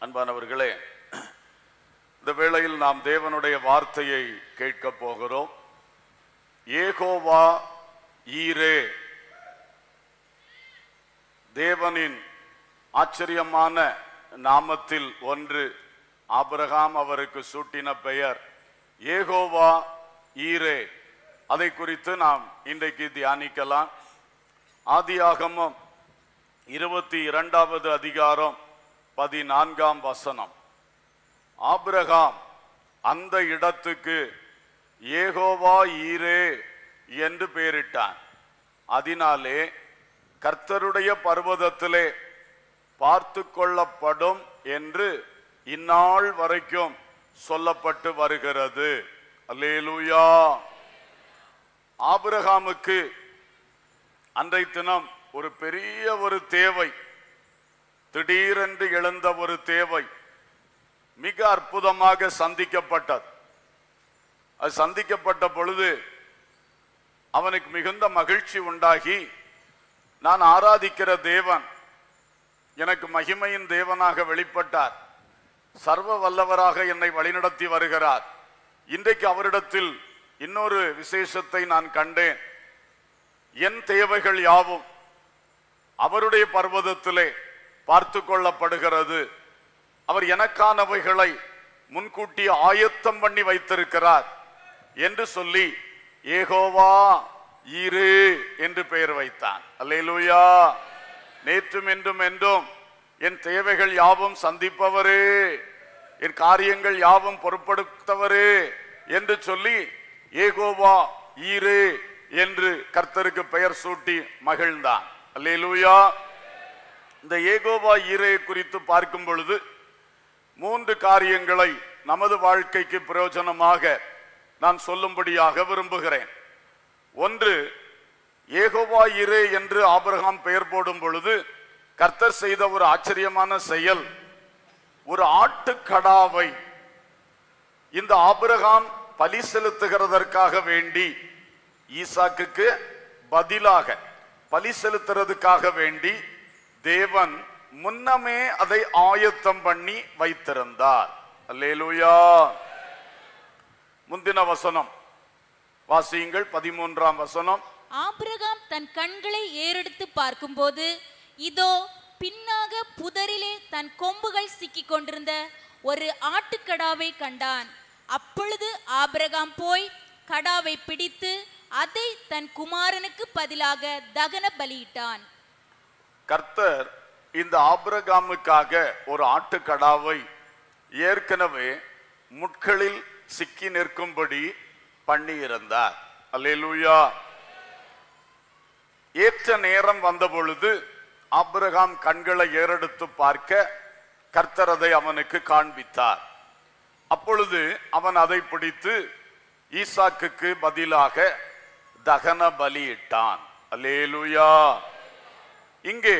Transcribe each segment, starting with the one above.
அன்பானவர்களே இந்த வேளையில் நாம் தேவனுடைய வார்த்தையை கேட்கப் போகிறோம். ஏகோவா ஈரே. தேவனின் ஆச்சரியமான நாமத்தில் ஒன்று ஆபிரகாம் அவருக்கு சூட்டின பெயர். ஏகோவா ஈரே. அதை குறித்து நாம் இன்றைக்கு தியானிக்கலாம். ஆதியாகமம் இருபத்தி இரண்டாவது அதிகாரம் பதினான்காம் வசனம். ஆபிரகாம் அந்த இடத்துக்கு ஏகோவா ஈரே என்று பெயரிட்டான். அதனாலே கர்த்தருடைய பர்வதத்திலே பார்த்து கொள்ளப்படும் என்று இந்நாள் வரைக்கும் சொல்லப்பட்டு வருகிறது. அல்லேலூயா. ஆபிரகாமுக்கு அன்றை தினம் ஒரு பெரிய ஒரு தேவை. திடீரென்று எழுந்த ஒரு தேவை மிக அற்புதமாக சந்திக்கப்பட்டது. அது சந்திக்கப்பட்ட பொழுது அவனுக்கு மிகுந்த மகிழ்ச்சி உண்டாகி நான் ஆராதிக்கிற தேவன் எனக்கு மகிமையின் தேவனாக வெளிப்பட்டார். சர்வ வல்லவராக என்னை வழிநடத்தி வருகிறார். இன்றைக்கு அவரிடத்தில் இன்னொரு விசேஷத்தை நான் கண்டேன். என் தேவைகள் யாவும் அவருடைய பர்வதத்திலே பார்த்து கொள்ளப்படுகிறது அவர் எனக்கானவைகளை முன்கூட்டி ஆயத்தம் பண்ணி வைத்திருக்கிறார் என்று சொல்லி ஏகோவா ஈரு என்று பெயர் வைத்தான். அல்லேலூயா. நேற்றும் என்றும் என்றும் என் தேவைகள் யாவும் சந்திப்பவரே என் காரியங்கள் யாவும் பொறுப்படுத்தவரே என்று சொல்லி ஏகோவா ஈரே என்று கர்த்தருக்கு பெயர் சூட்டி மகிழ்ந்தான். அல்லேலூயா. இந்த ஏகோவா ஈரே குறித்து பார்க்கும் பொழுது மூன்று காரியங்களை நமது வாழ்க்கைக்கு பிரயோஜனமாக நான் சொல்லும்படியாக விரும்புகிறேன். ஒன்று ஏகோவா இரே என்று ஆபிரகாம் பெயர் போடும் பொழுது கர்த்தர் செய்த ஒரு ஆச்சரியமான செயல். ஒரு ஆட்டுக்கடாவை இந்த ஆபிரகாம் பலி செலுத்துகிறதற்காக வேண்டி ஈசாக்குக்கு பதிலாக பலி செலுத்துறதுக்காக வேண்டி தேவன் முன்னமே அதை ஆயத்தம் பண்ணி வைத்திருந்தார். அல்லேலூயா. முந்தின வசனம். வாசியுங்கள் பதிமூன்றாம் வசனம். ஆபிரகாம் தன் கண்களை ஏறெடுத்து பார்க்கும்போது இதோ பின்னாக புதரிலே தன் கொம்புகள் சிக்கிக் கொண்டிருந்த ஒரு ஆட்டுக்கடாவை கண்டான். அப்பொழுது ஆபிரகாம் போய் கடாவை பிடித்து அதை தன் குமாரனுக்கு பதிலாக தகன பலியிட்டான் கர்த்தர் இந்த ஆபிரகாமுக்காக ஒரு ஆட்டுக்கடாவை ஏற்கனவே முட்களில் சிக்கி நிற்கும்படி பண்ணியிருந்தார். அல்லேலூயா. ஏற்ற நேரம் வந்த பொழுது ஆபிரகாம் கண்களை ஏறெடுத்து பார்க்க கர்த்தர் அதை அவனுக்கு காண்பித்தார். அப்பொழுது அவன் அதை பிடித்து ஈசாக்குக்கு பதிலாக தகன பலியிட்டான். அல்லேலூயா. இங்கே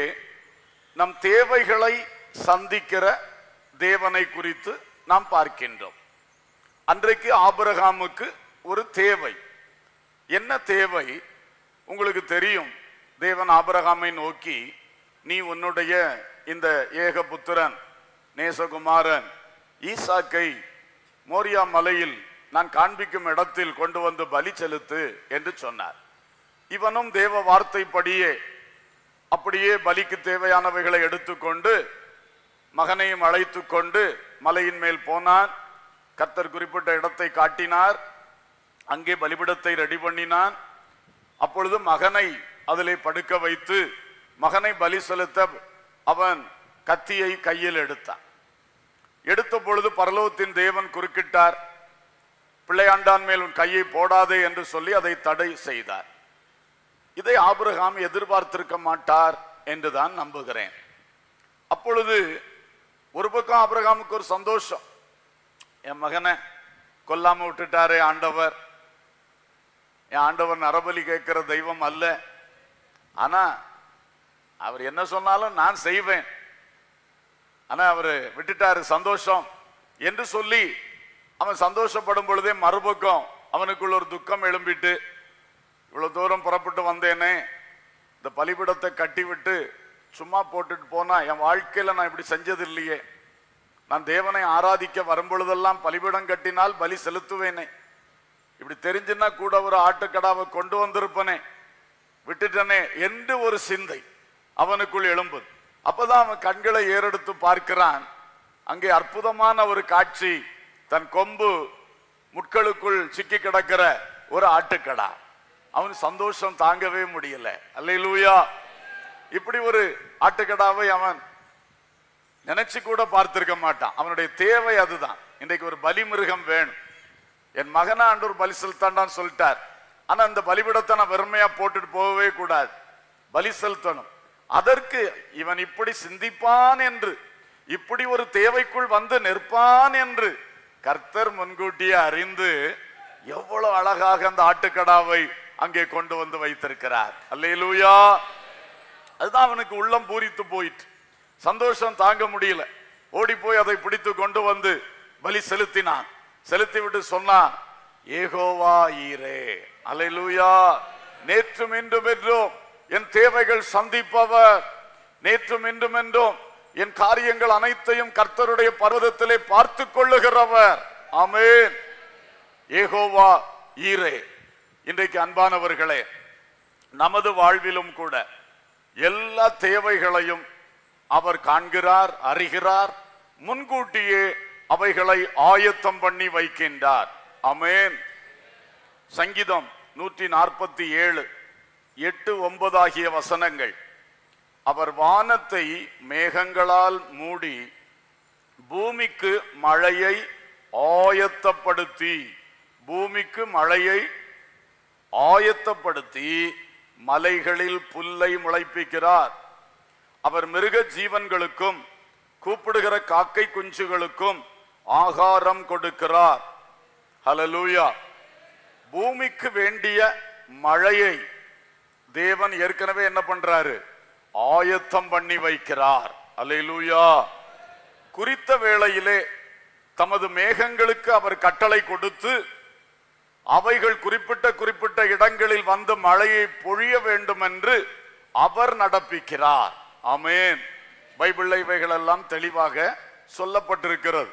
நம் தேவைகளை சந்திக்கிற தேவனை குறித்து நாம் பார்க்கின்றோம். அன்றைக்கு ஆபரகாமுக்கு ஒரு தேவை. என்ன தேவை? உங்களுக்கு தெரியும் தேவன் ஆபரகாமை நோக்கி நீ உன்னுடைய இந்த ஏகபுத்திரன் நேசகுமாரன் ஈசாக்கை மோரியா மலையில் நான் காண்பிக்கும் இடத்தில் கொண்டு வந்து பலி செலுத்து என்று சொன்னார். இவனும் தேவ வார்த்தைப்படியே அப்படியே பலிக்கு தேவையானவைகளை எடுத்துக்கொண்டு மகனையும் அழைத்து கொண்டு மலையின் மேல் போனான். கர்த்தர் குறிப்பிட்ட இடத்தை காட்டினார். அங்கே பலிபிடத்தை ரெடி பண்ணினான். அப்பொழுது மகனை அதிலே படுக்க வைத்து மகனை பலி செலுத்த அவன் கத்தியை கையில் எடுத்தான். எடுத்த பொழுது பரலோகத்தின் தேவன் குறுக்கிட்டார். பிள்ளையாண்டான் மேல் உன் கையை போடாதே என்று சொல்லி அதை தடை செய்தார். இதை ஆபிரகாம் எதிர்பார்த்திருக்க மாட்டார் என்றுதான் நம்புகிறேன். அப்பொழுது ஒரு பக்கம் ஆபிரகாமுக்கு ஒரு சந்தோஷம். என் மகனை கொல்லாம விட்டுட்டாரே ஆண்டவர். என் ஆண்டவர் நரபலி கேட்கிற தெய்வம் அல்ல. ஆனா அவர் என்ன சொன்னாலும் நான் செய்வேன். ஆனா அவர் விட்டுட்டாரு சந்தோஷம் என்று சொல்லி அவன் சந்தோஷப்படும் பொழுதே மறுபக்கம் அவனுக்குள்ள ஒரு துக்கம் எழும்பிட்டு இவ்வளவு தூரம் புறப்பட்டு வந்தேனே. இந்த பலிபிடத்தை கட்டிவிட்டு சும்மா போட்டுட்டு போனா என் வாழ்க்கையில நான் இப்படி செஞ்சது இல்லையே நான் தேவனை ஆராதிக்க வரும்பொழுதெல்லாம் பலிபீடம் கட்டினால் பலி செலுத்துவேனே. இப்படி தெரிஞ்சுன்னா கூட ஒரு ஆட்டுக்கடாவை கொண்டு வந்திருப்பனே. விட்டுட்டனே என்று ஒரு சிந்தை அவனுக்குள் எழும்புது. அப்பதான் அவன் கண்களை ஏறெடுத்து பார்க்கிறான். அங்கே அற்புதமான ஒரு காட்சி தன் கொம்பு முட்களுக்குள் சிக்கி கிடக்கிற ஒரு ஆட்டுக்கடா. அவன் சந்தோஷம் தாங்கவே முடியல. அல்லேலூயா. இப்படி ஒரு ஆட்டுக்கடாவை அவன் நினைச்சு கூட பார்த்திருக்க மாட்டான். அவனுடைய தேவை அதுதான். இன்றைக்கு ஒரு பலி மிருகம் வேணும். என் மகனா ஆண்டு ஒரு பலி செலுத்தாண்டான்னு சொல்லிட்டார். ஆனா அந்த பலிபிடத்தை நான் வெறுமையா போட்டுட்டு போகவே கூடாது. பலி செலுத்தணும் அதற்கு இவன் இப்படி சிந்திப்பான் என்று இப்படி ஒரு தேவைக்குள் வந்து நிற்பான் என்று கர்த்தர் முன்கூட்டியே அறிந்து எவ்வளவு அழகாக அந்த ஆட்டுக்கடாவை அங்கே கொண்டு வந்து வைத்திருக்கிறார். அல்லையிலூயா அதுதான் அவனுக்கு உள்ளம் பூரித்து போயிட்டு. சந்தோஷம் தாங்க முடியல. ஓடி போய் அதை பிடித்து கொண்டு வந்து பலி செலுத்தினான். செலுத்தி விட்டு சொன்னான் ஏகோவா ஈரே. அலைலூயா நேற்றும் இன்றும் என்றும் என் தேவைகள் சந்திப்பவர். நேற்றும் இன்றும் என்றும் என் காரியங்கள் அனைத்தையும் கர்த்தருடைய பர்வதத்திலே பார்த்து கொள்ளுகிறவர். அமேன் ஏகோவா ஈரே. இன்றைக்கு அன்பானவர்களே நமது வாழ்விலும் கூட எல்லா தேவைகளையும் அவர் காண்கிறார் அறிகிறார் முன்கூட்டியே அவைகளை ஆயத்தம் பண்ணி வைக்கின்றார். அமேன் சங்கீதம் நூற்றி நாற்பத்தி ஏழு எட்டு ஒன்பது ஆகிய வசனங்கள். அவர் வானத்தை மேகங்களால் மூடி பூமிக்கு மழையை ஆயத்தப்படுத்தி பூமிக்கு மழையை ஆயத்தப்படுத்தி மலைகளில் புல்லை முளைப்பிக்கிறார். அவர் மிருக ஜீவன்களுக்கும் கூப்பிடுகிற காக்கை குஞ்சுகளுக்கும் ஆகாரம் கொடுக்கிறார். ஹலலூயா பூமிக்கு வேண்டிய மழையை தேவன் ஏற்கனவே என்ன பண்றாரு? ஆயத்தம் பண்ணி வைக்கிறார். அல்லேலூயா குறித்த வேளையிலே தமது மேகங்களுக்கு அவர் கட்டளை கொடுத்து அவைகள் குறிப்பிட்ட குறிப்பிட்ட இடங்களில் வந்து மழையை பொழிய வேண்டும் என்று அவர் நடப்பிக்கிறார். அமேன் பைபிள் இவைகள் எல்லாம் தெளிவாக சொல்லப்பட்டிருக்கிறது.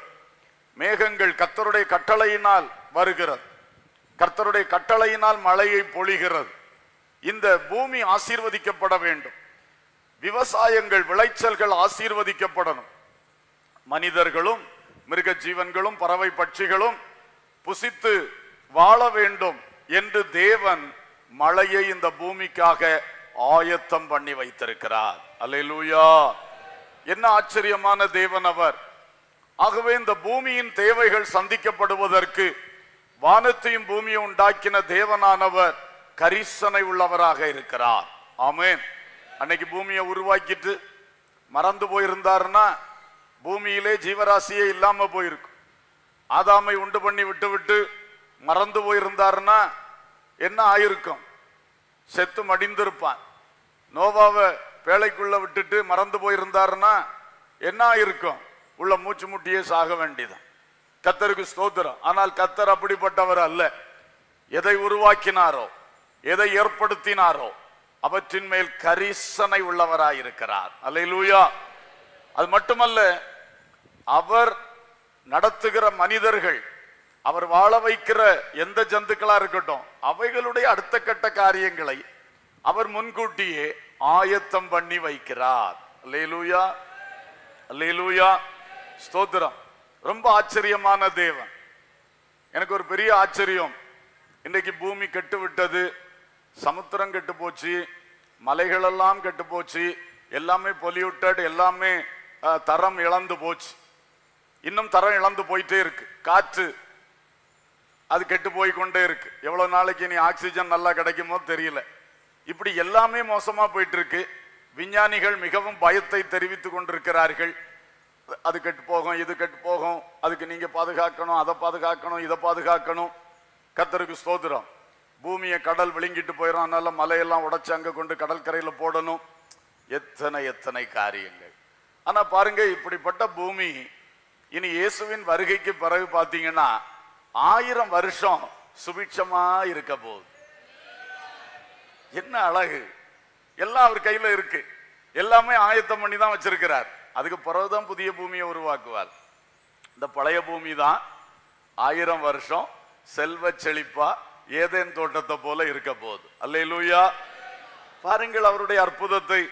மேகங்கள் கர்த்தருடைய கட்டளையினால் வருகிறது. கர்த்தருடைய கட்டளையினால் மழையை பொழிகிறது. இந்த பூமி ஆசீர்வதிக்கப்பட வேண்டும். விவசாயங்கள் விளைச்சல்கள் ஆசீர்வதிக்கப்படணும். மனிதர்களும் மிருக ஜீவன்களும் பறவை பட்சிகளும் புசித்து வாழ வேண்டும் என்று தேவன் மழையை இந்த பூமிக்காக ஆயத்தம் பண்ணி வைத்திருக்கிறார். அலையலூயா என்ன ஆச்சரியமான தேவன் அவர். ஆகவே இந்த பூமியின் தேவைகள் சந்திக்கப்படுவதற்கு வானத்தையும் பூமியை உண்டாக்கின தேவனானவர் கரிசனை உள்ளவராக இருக்கிறார். ஆமேன். அன்னைக்கு பூமியை உருவாக்கிட்டு மறந்து போயிருந்தாருன்னா பூமியிலே ஜீவராசியே இல்லாம போயிருக்கும். ஆதாமை உண்டு பண்ணி விட்டு விட்டு மறந்து போயிருந்தாருன்னா என்ன ஆயிருக்கும்? செத்து மடிந்திருப்பான். நோவாவை பேழைக்குள்ள விட்டுட்டு மறந்து போயிருந்தாருன்னா என்ன ஆயிருக்கும்? உள்ள மூச்சு முட்டியே சாக வேண்டியதான் கத்தருக்கு ஸ்தோத்திரம். ஆனால் கத்தர் அப்படிப்பட்டவர் அல்ல. எதை உருவாக்கினாரோ எதை ஏற்படுத்தினாரோ அவற்றின் மேல் கரிசனை உள்ளவராயிருக்கிறார். அல்லேலூயா. அது மட்டுமல்ல அவர் நடத்துகிற மனிதர்கள் அவர் வாழ வைக்கிற எந்த ஜந்துக்களா இருக்கட்டும் அவைகளுடைய அடுத்த கட்ட காரியங்களை அவர் முன்கூட்டியே ஆயத்தம் பண்ணி வைக்கிறார். அல்லேலூயா அல்லேலூயா. ஸ்தோத்திரம். ரொம்ப ஆச்சரியமான தேவன். எனக்கு ஒரு பெரிய ஆச்சரியம். இன்னைக்கு பூமி கெட்டு விட்டது சமுத்திரம் கெட்டு போச்சு மலைகளெல்லாம் கெட்டு போச்சு எல்லாமே பொல்யூட்டட் எல்லாமே தரம் இழந்து போச்சு. இன்னும் தரம் இழந்து போயிட்டே இருக்கு. காற்று அது கெட்டு போய் கொண்டே இருக்கு. எவ்வளவு நாளைக்கு இனி ஆக்சிஜன் நல்லா கிடைக்குமோ தெரியல. இப்படி எல்லாமே மோசமா போயிட்டு இருக்கு விஞ்ஞானிகள் மிகவும் பயத்தை தெரிவித்துக் கொண்டிருக்கிறார்கள். அது கெட்டு போகும் இது கெட்டு போகும் அதுக்கு நீங்க பாதுகாக்கணும் அதை பாதுகாக்கணும் இதை பாதுகாக்கணும். கத்தருக்கு ஸ்தோத்திரம். பூமியை கடல் விழுங்கிட்டு போயிடும் அதனால மலையெல்லாம் உடைச்சு அங்க கொண்டு கடற்கரையில போடணும். எத்தனை எத்தனை காரியங்கள். ஆனா பாருங்க இப்படிப்பட்ட பூமி இனி இயேசுவின் வருகைக்கு பிறகு பார்த்தீங்கன்னா ஆயிரம் வருஷம் சுபிட்சமா இருக்க போகுது. என்ன அழகு. எல்லாம் அவர் கையில இருக்கு. எல்லாமே ஆயத்தம் பண்ணி தான் வச்சிருக்கிறார். அதுக்கு பிறகுதான் புதிய பூமியை உருவாக்குவார். இந்த பழைய பூமி தான் ஆயிரம் வருஷம் செல்வ செழிப்பா ஏதேன் தோட்டத்தை போல இருக்க போகுது. அல்லேலூயா. பாருங்கள் அவருடைய அற்புதத்தை.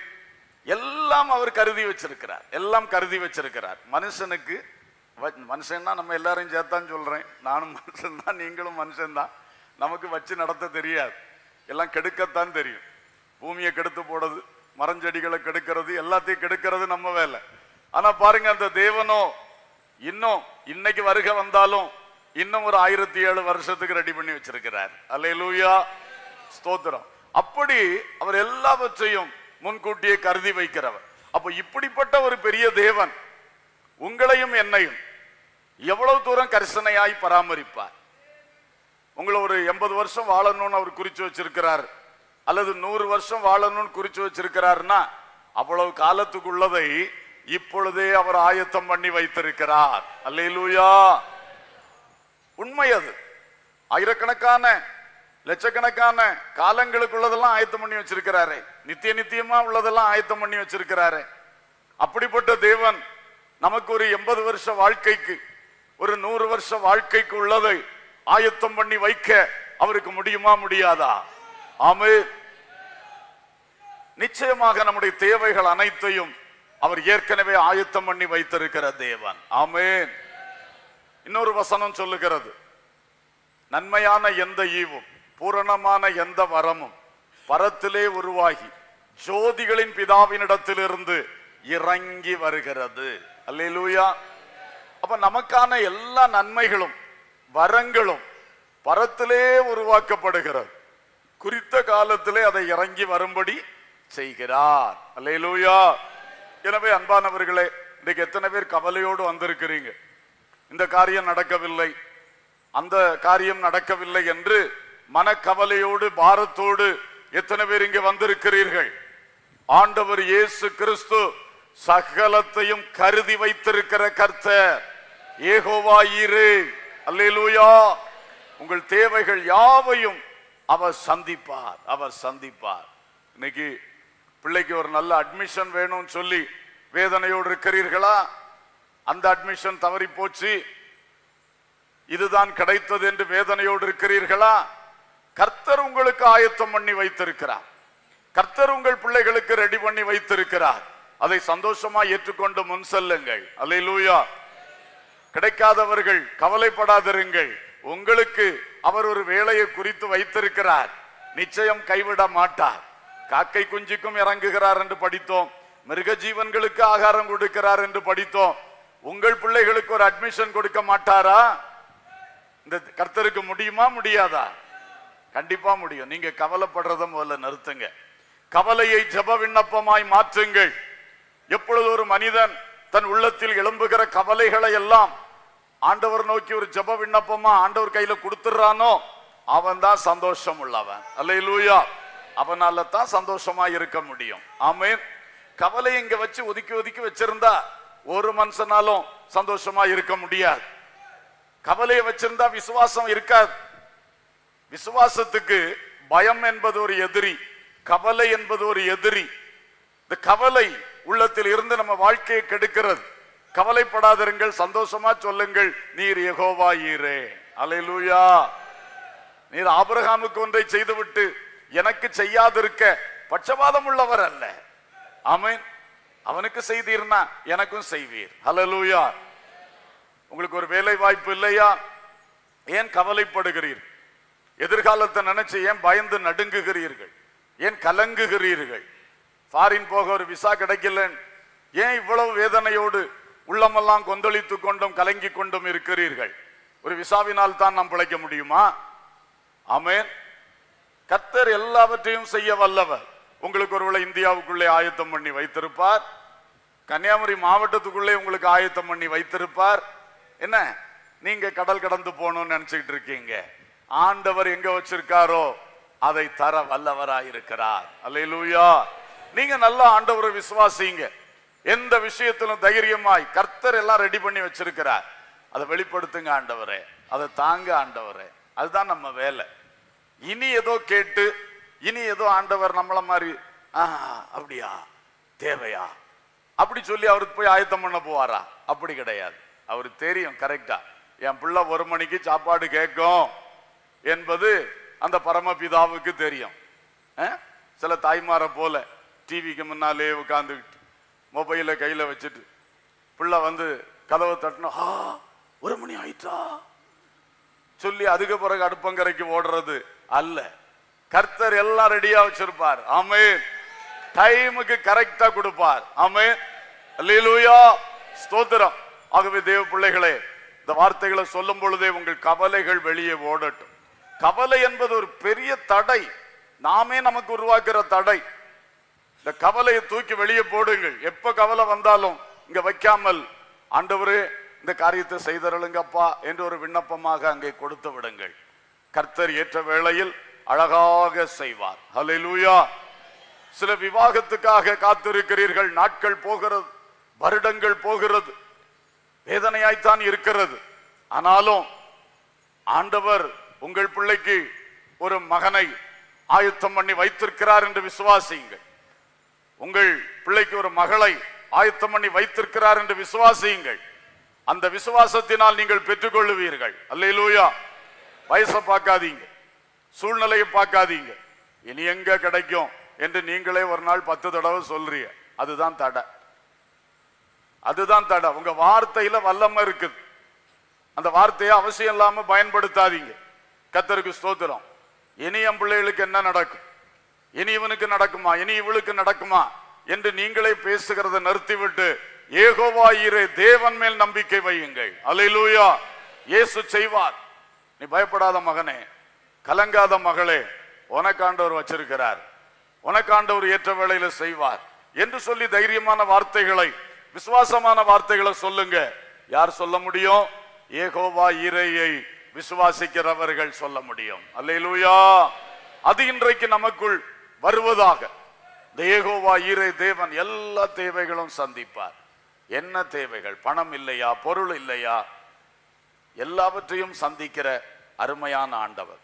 எல்லாம் அவர் கருதி வச்சிருக்கிறார். எல்லாம் கருதி வச்சிருக்கிறார். மனுஷனுக்கு மனுஷன்னா நம்ம எல்லாரையும் சேர்த்தான்னு சொல்றேன். நானும் மனுஷன்தான் நீங்களும் மனுஷன்தான். நமக்கு வச்சு நடத்த தெரியாது. எல்லாம் கெடுக்கத்தான் தெரியும். பூமியை கெடுத்து போடுறது மரஞ்செடிகளை கெடுக்கிறது எல்லாத்தையும் கெடுக்கிறது நம்ம வேலை. ஆனா பாருங்க அந்த தேவனோ இன்னும் இன்னைக்கு வருகை வந்தாலும் இன்னும் ஒரு ஆயிரத்தி ஏழு வருஷத்துக்கு ரெடி பண்ணி வச்சிருக்கிறார். அல்லேலூயா ஸ்தோத்திரம். அப்படி அவர் எல்லாவற்றையும் முன்கூட்டியே கருதி வைக்கிறவர். அப்போ இப்படிப்பட்ட ஒரு பெரிய தேவன் உங்களையும் என்னையும் எவ்வளவு தூரம் கரிசனையாய் பராமரிப்பார். உங்களை ஒரு எண்பது வருஷம் வாழணும்னு அவர் குறிச்சு வச்சிருக்கிறார் அல்லது நூறு வருஷம் வாழணும்னு குறிச்சு வச்சிருக்கிறார்னா அவ்வளவு காலத்துக்குள்ளதை இப்பொழுதே அவர் ஆயத்தம் பண்ணி வைத்திருக்கிறார். அல்லையிலூயா உண்மை அது. ஆயிரக்கணக்கான லட்சக்கணக்கான காலங்களுக்குள்ளதெல்லாம் ஆயத்தம் பண்ணி வச்சிருக்கிறாரே. நித்திய நித்தியமா உள்ளதெல்லாம் ஆயத்தம் பண்ணி வச்சிருக்கிறாரே. அப்படிப்பட்ட தேவன் நமக்கு ஒரு எண்பது வருஷ வாழ்க்கைக்கு ஒரு நூறு வருஷ வாழ்க்கைக்கு உள்ளதை ஆயத்தம் பண்ணி வைக்க அவருக்கு முடியுமா முடியாதா? ஆமே நிச்சயமாக நம்முடைய தேவைகள் அனைத்தையும் அவர் ஏற்கனவே ஆயத்தம் பண்ணி வைத்திருக்கிற தேவன். ஆமேன். இன்னொரு வசனம் சொல்லுகிறது. நன்மையான எந்த ஈவும் பூரணமான எந்த வரமும் பரத்திலே உருவாகி ஜோதிகளின் பிதாவினிடத்திலிருந்து இறங்கி வருகிறது. அல்லூயா அப்ப நமக்கான எல்லா நன்மைகளும் வரங்களும் வரத்திலே உருவாக்கப்படுகிறது. குறித்த காலத்திலே அதை இறங்கி வரும்படி செய்கிறார். அல்லூயா எனவே அன்பானவர்களே இன்னைக்கு எத்தனை பேர் கவலையோடு வந்திருக்கிறீங்க? இந்த காரியம் நடக்கவில்லை. அந்த காரியம் நடக்கவில்லை என்று மனக்கவலையோடு பாரத்தோடு எத்தனை பேர் இங்கே வந்திருக்கிறீர்கள்? ஆண்டவர் இயேசு கிறிஸ்து சகலத்தையும் கருதி வைத்திருக்கிற கர்த்தர். ஏகோவாயிரு அல்லேலூயா. உங்கள் தேவைகள் யாவையும் அவர் சந்திப்பார். அவர் சந்திப்பார். இன்னைக்கு பிள்ளைக்கு ஒரு நல்ல அட்மிஷன் வேணும்னு சொல்லி வேதனையோடு இருக்கிறீர்களா? அந்த அட்மிஷன் தவறி போச்சு. இதுதான் கிடைத்தது என்று வேதனையோடு இருக்கிறீர்களா? கர்த்தர் உங்களுக்கு ஆயத்தம் பண்ணி வைத்திருக்கிறார். கர்த்தர் உங்கள் பிள்ளைகளுக்கு ரெடி பண்ணி வைத்திருக்கிறார். அதை சந்தோஷமா ஏற்றுக்கொண்டு முன் செல்லுங்கள். அல்லேலூயா கிடைக்காதவர்கள் கவலைப்படாதிருங்கள். உங்களுக்கு அவர் ஒரு வேலையை குறித்து வைத்திருக்கிறார். நிச்சயம் கைவிட மாட்டார். காக்கை குஞ்சுக்கும் இறங்குகிறார் என்று படித்தோம். மிருக ஜீவன்களுக்கு ஆகாரம் கொடுக்கிறார் என்று படித்தோம். உங்கள் பிள்ளைகளுக்கு ஒரு அட்மிஷன் கொடுக்க மாட்டாரா? இந்த கர்த்தருக்கு முடியுமா முடியாதா? கண்டிப்பா முடியும். நீங்க கவலைப்படுறத முதல்ல நிறுத்துங்க. கவலையை ஜெப விண்ணப்பமாய் மாற்றுங்கள். எப்பொழுது ஒரு மனிதன் தன் உள்ளத்தில் எழும்புகிற கவலைகளை எல்லாம் ஆண்டவர் நோக்கி ஒரு ஜெப விண்ணப்பமா ஆண்டவர் கையில கொடுத்துறானோ அவன் தான் சந்தோஷம் உள்ளவன் அல்லேலூயா. அவனால தான் சந்தோஷமா இருக்க முடியும். ஆமென். கவலை இங்க வச்சு ஒதுக்கி ஒதுக்கி வச்சிருந்தா ஒரு மனுஷனாலும் சந்தோஷமா இருக்க முடியாது. கவலையை வச்சிருந்தா விசுவாசம் இருக்காது. விசுவாசத்துக்கு பயம் என்பது ஒரு எதிரி கவலை என்பது ஒரு எதிரி. இந்த கவலை உள்ளத்தில் இருந்து நம்ம வாழ்க்கையை கெடுக்கிறது. கவலைப்படாதிருங்கள் சந்தோஷமா சொல்லுங்கள் நீர் யெகோவா ஈரே. நீர் ஆபிரகாமுக்கு ஒன்றை செய்துவிட்டு எனக்கு செய்யாதிருக்க பட்சபாதம் உள்ளவர் அல்ல. ஆமென். அவனுக்கு செய்தீர்னா எனக்கும் செய்வீர். அலலூயா உங்களுக்கு ஒரு வேலை வாய்ப்பு இல்லையா? ஏன் கவலைப்படுகிறீர்? எதிர்காலத்தை நினைச்சு ஏன் பயந்து நடுங்குகிறீர்கள்? ஏன் கலங்குகிறீர்கள்? ஃபாரின் போக ஒரு விசா கிடைக்கல ஏன் இவ்வளவு வேதனையோடு உள்ளமெல்லாம் கொந்தளித்து கொண்டும் கலங்கி கொண்டும் இருக்கிறீர்கள்? ஒரு விசாவினால் தான் நாம் பிழைக்க முடியுமா? ஆமென். கத்தர் எல்லாவற்றையும் செய்ய வல்லவர். உங்களுக்கு ஒருவேளை இந்தியாவுக்குள்ளே ஆயத்தம் பண்ணி வைத்திருப்பார். கன்னியாகுமரி மாவட்டத்துக்குள்ளே உங்களுக்கு ஆயத்தம் பண்ணி வைத்திருப்பார். என்ன? நீங்க கடல் கடந்து போகணும்னு நினைச்சுக்கிட்டு இருக்கீங்க. ஆண்டவர் எங்க வச்சிருக்காரோ அதை தர வல்லவராயிருக்கிறார். இருக்கிறார் அல்லேலூயா. நீங்க நல்லா ஆண்டவரை விசுவாசிங்க. எந்த விஷயத்திலும் தைரியமாய் கர்த்தர் எல்லாம் ரெடி பண்ணி வச்சிருக்கிறார். அதை வெளிப்படுத்துங்க ஆண்டவரே. அதை தாங்க ஆண்டவரே. அதுதான் நம்ம வேலை. இனி ஏதோ கேட்டு இனி ஏதோ ஆண்டவர் நம்மள மாதிரி ஆ அப்படியா? தேவையா? அப்படி சொல்லி அவருக்கு போய் ஆயத்தம் பண்ண போவாரா? அப்படி கிடையாது. அவருக்கு தெரியும் கரெக்டா. என் பிள்ளை ஒரு மணிக்கு சாப்பாடு கேட்கும். என்பது அந்த பரமபிதாவுக்கு தெரியும். சில தாய்மாரை போல. டிவிக்கு முன்னாலே உட்காந்துக்கிட்டு மொபைலை கையில வச்சுட்டு பிள்ளை வந்து கதவை தட்டணும் ஆ ஒரு மணி ஆயிட்டா? சொல்லி அதுக்கு பிறகு அடுப்பங்கரைக்கு ஓடுறது அல்ல. கர்த்தர் எல்லாம் ரெடியா வச்சிருப்பார். ஆமே டைமுக்கு கரெக்டா கொடுப்பார். ஆமே லீலூயா ஸ்தோத்திரம். ஆகவே தேவ பிள்ளைகளே இந்த வார்த்தைகளை சொல்லும் பொழுதே உங்கள் கவலைகள் வெளியே ஓடட்டும். கவலை என்பது ஒரு பெரிய தடை. நாமே நமக்கு உருவாக்குற தடை. இந்த கவலையை தூக்கி வெளியே போடுங்கள். எப்ப கவலை வந்தாலும் இங்க வைக்காமல் ஆண்டவரே இந்த காரியத்தை செய்தருளுங்கப்பா என்று ஒரு விண்ணப்பமாக அங்கே கொடுத்து விடுங்கள். கர்த்தர் ஏற்ற வேளையில் அழகாக செய்வார். ஹalleluya சில விவாகத்துக்காக காத்திருக்கிறீர்கள். நாட்கள் போகிறது வருடங்கள் போகிறது வேதனையாய்த்தான் இருக்கிறது. ஆனாலும் ஆண்டவர் உங்கள் பிள்ளைக்கு ஒரு மகனை ஆயுத்தம் பண்ணி வைத்திருக்கிறார் என்று விசுவாசியுங்கள். உங்கள் பிள்ளைக்கு ஒரு மகளை ஆயத்தம் பண்ணி வைத்திருக்கிறார் என்று விசுவாசியுங்கள். அந்த விசுவாசத்தினால் நீங்கள் பெற்றுக்கொள்ளுவீர்கள். அல்லையிலூயா வயசை பார்க்காதீங்க. சூழ்நிலையை பார்க்காதீங்க. இனி எங்க கிடைக்கும் என்று நீங்களே ஒரு நாள் பத்து தடவை சொல்றீங்க. அதுதான் தடை. அதுதான் தடை. உங்க வார்த்தையில வல்லமை இருக்குது. அந்த வார்த்தையை அவசியம் இல்லாம பயன்படுத்தாதீங்க. கத்தருக்கு ஸ்தோத்திரம். இனி என் பிள்ளைகளுக்கு என்ன நடக்கும்? இனி இவனுக்கு நடக்குமா? இனி இவளுக்கு நடக்குமா? என்று நீங்களே பேசுகிறத நிறுத்திவிட்டு ஏகோவாயிரே தேவன் மேல் நம்பிக்கை வையுங்கள். அலையிலூயா இயேசு செய்வார். நீ பயப்படாத மகனே கலங்காத மகளே உனக்காண்டவர் வச்சிருக்கிறார். உனக்காண்டவர் ஏற்ற வேளையில செய்வார். என்று சொல்லி தைரியமான வார்த்தைகளை விசுவாசமான வார்த்தைகளை சொல்லுங்க. யார் சொல்ல முடியும்? ஏகோவா இறையை விசுவாசிக்கிறவர்கள் சொல்ல முடியும். அல்லையிலூயா அது இன்றைக்கு நமக்குள் வருவதாக. தேகோவா ஈரை தேவன் எல்லா தேவைகளும் சந்திப்பார். என்ன தேவைகள்? பணம் இல்லையா? பொருள் இல்லையா? எல்லாவற்றையும் சந்திக்கிற அருமையான ஆண்டவர்.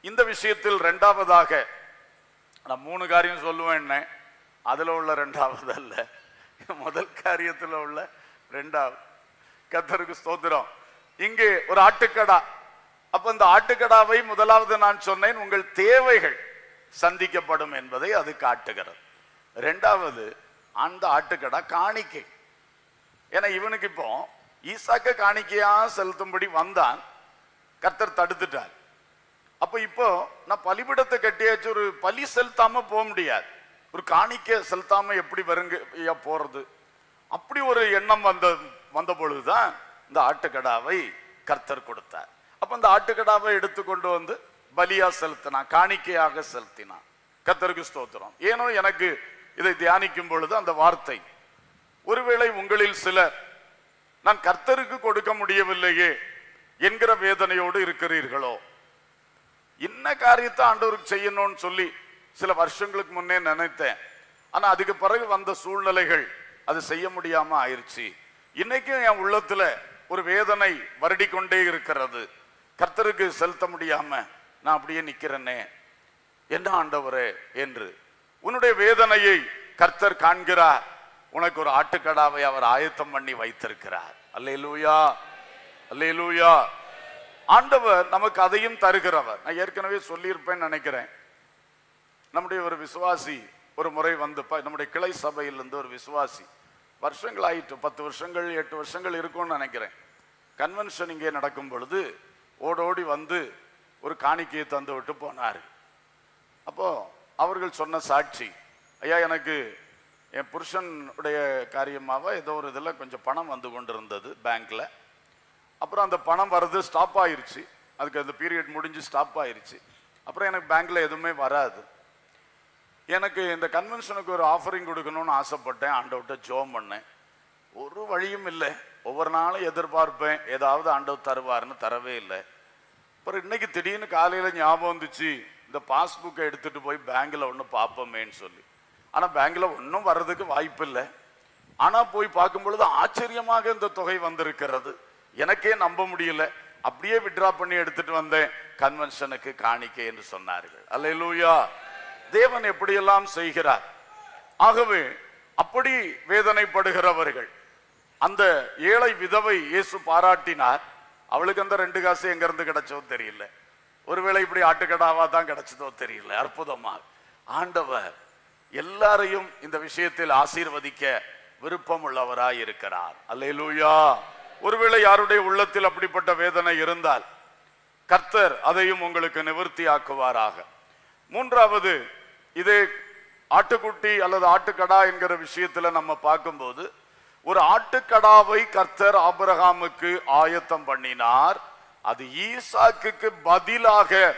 இந்த விஷயத்தில் ரெண்டாவதாக நான் மூணு காரியம் சொல்லுவேன் அதில் உள்ள ரெண்டாவது அல்ல முதல் காரியத்தில் உள்ள ரெண்டாவது. கத்தருக்கு ஸ்தோத்திரம். இங்கே ஒரு ஆட்டுக்கடா. அப்ப இந்த ஆட்டுக்கடாவை முதலாவது நான் சொன்னேன் உங்கள் தேவைகள். சந்திக்கப்படும் என்பதை அது காட்டுகிறது. ரெண்டாவது அந்த ஆட்டுக்கடா காணிக்கை. ஏன்னா இவனுக்கு இப்போ ஈசாக்க காணிக்கையா செலுத்தும்படி வந்தான். கர்த்தர் தடுத்துட்டார். அப்போ இப்போ நான் பலிபிடத்தை கட்டியாச்சு ஒரு பலி செலுத்தாம போக முடியாது. ஒரு காணிக்கை செலுத்தாம எப்படி வருங்க ஐயா போறது? அப்படி ஒரு எண்ணம் வந்த வந்த பொழுதுதான் இந்த ஆட்டுக்கடாவை கர்த்தர் கொடுத்தார். அப்போ இந்த ஆட்டுக்கடாவை எடுத்து கொண்டு வந்து பலியா செலுத்தினான் காணிக்கையாக செலுத்தினான். கர்த்தருக்கு ஸ்தோத்திரம். ஏனோ எனக்கு இதை தியானிக்கும் பொழுது அந்த வார்த்தை ஒருவேளை உங்களில் சிலர் நான் கர்த்தருக்கு கொடுக்க முடியவில்லையே என்கிற வேதனையோடு இருக்கிறீர்களோ? என்ன காரியத்தை ஆண்டவருக்கு செய்யணும்னு சொல்லி சில வருஷங்களுக்கு முன்னே நினைத்தேன். ஆனால் அதுக்கு பிறகு வந்த சூழ்நிலைகள் அது செய்ய முடியாம ஆயிடுச்சு இன்னைக்கும் என் உள்ளத்துல ஒரு வேதனை வருடிக்கொண்டே இருக்கிறது. கர்த்தருக்கு செலுத்த முடியாமல் நான் அப்படியே நிற்கிறேனே என்ன ஆண்டவரே என்று. உன்னுடைய வேதனையை கர்த்தர் காண்கிறார். உனக்கு ஒரு ஆட்டுக்கடாவை அவர் ஆயத்தம் பண்ணி வைத்திருக்கிறார். அல்லேலூயா. அல்லேலூயா. ஆண்டவர் நமக்கு அதையும் தருகிறவர். நான் ஏற்கனவே சொல்லியிருப்பேன்னு நினைக்கிறேன். நம்முடைய ஒரு விசுவாசி ஒரு முறை வந்து ப- நம்முடைய கிளை சபையிலிருந்து ஒரு விசுவாசி. வருஷங்கள் ஆயிட்டு பத்து வருஷங்கள் எட்டு வருஷங்கள் இருக்கும்னு நினைக்கிறேன். கன்வென்ஷன் இங்கே நடக்கும் பொழுது ஓடோடி வந்து ஒரு காணிக்கையை தந்து விட்டு போனார். அப்போது அவர்கள் சொன்ன சாட்சி ஐயா எனக்கு என் புருஷனுடைய காரியமாக ஏதோ ஒரு இதில் கொஞ்சம் பணம் வந்து கொண்டிருந்தது பேங்க்கில் அப்புறம் அந்த பணம் வர்றது ஸ்டாப் ஆயிடுச்சு அதுக்கு அந்த பீரியட் முடிஞ்சு ஸ்டாப் ஆயிடுச்சு அப்புறம் எனக்கு பேங்க்கில் எதுவுமே வராது. எனக்கு இந்த கன்வென்ஷனுக்கு ஒரு ஆஃபரிங் கொடுக்கணும்னு ஆசைப்பட்டேன். ஆண்டவர்கிட்ட ஜோம் பண்ணேன். ஒரு வழியும் இல்லை. ஒவ்வொரு நாளும் எதிர்பார்ப்பேன். ஏதாவது ஆண்டவர் தருவாருன்னு தரவே இல்லை. அப்புறம் இன்னைக்கு திடீர்னு காலையில ஞாபகம் வந்துச்சு இந்த பாஸ்புக்கை எடுத்துட்டு போய் பேங்க்ல ஒன்று பார்ப்போமேன்னு சொல்லி. ஆனா பேங்க்ல ஒன்றும் வர்றதுக்கு வாய்ப்பு இல்லை. ஆனா போய் பார்க்கும் பொழுது ஆச்சரியமாக இந்த தொகை வந்திருக்கிறது. எனக்கே நம்ப முடியல. அப்படியே விட்ரா பண்ணி எடுத்துட்டு வந்தேன். கன்வென்ஷனுக்கு காணிக்கை என்று சொன்னார்கள். அல்ல லூயா தேவன் எப்படியெல்லாம் செய்கிறார்? ஆகவே அப்படி வேதனைப்படுகிறவர்கள் அந்த ஏழை விதவை இயேசு பாராட்டினார். அவளுக்கு அந்த ரெண்டு காசு எங்க இருந்து கிடைச்சோ தெரியல. ஒருவேளை இப்படி ஆட்டுக்கடாவாக தான் கிடைச்சதோ தெரியல. அற்புதமாக ஆண்டவர் எல்லாரையும் இந்த விஷயத்தில் ஆசீர்வதிக்க விருப்பம் உள்ளவராய் இருக்கிறார். அல்லேலூயா. ஒருவேளை யாருடைய உள்ளத்தில் அப்படிப்பட்ட வேதனை இருந்தால் கர்த்தர் அதையும் உங்களுக்கு நிவர்த்தி ஆக்குவாராக மூன்றாவது இது ஆட்டுக்குட்டி அல்லது ஆட்டுக்கடா என்கிற விஷயத்துல நம்ம பார்க்கும்போது ஒரு ஆட்டுக்கடாவை கர்த்தர் ஆபிரகாமுக்கு ஆயத்தம் பண்ணினார். அது ஈசாக்கு பதிலாக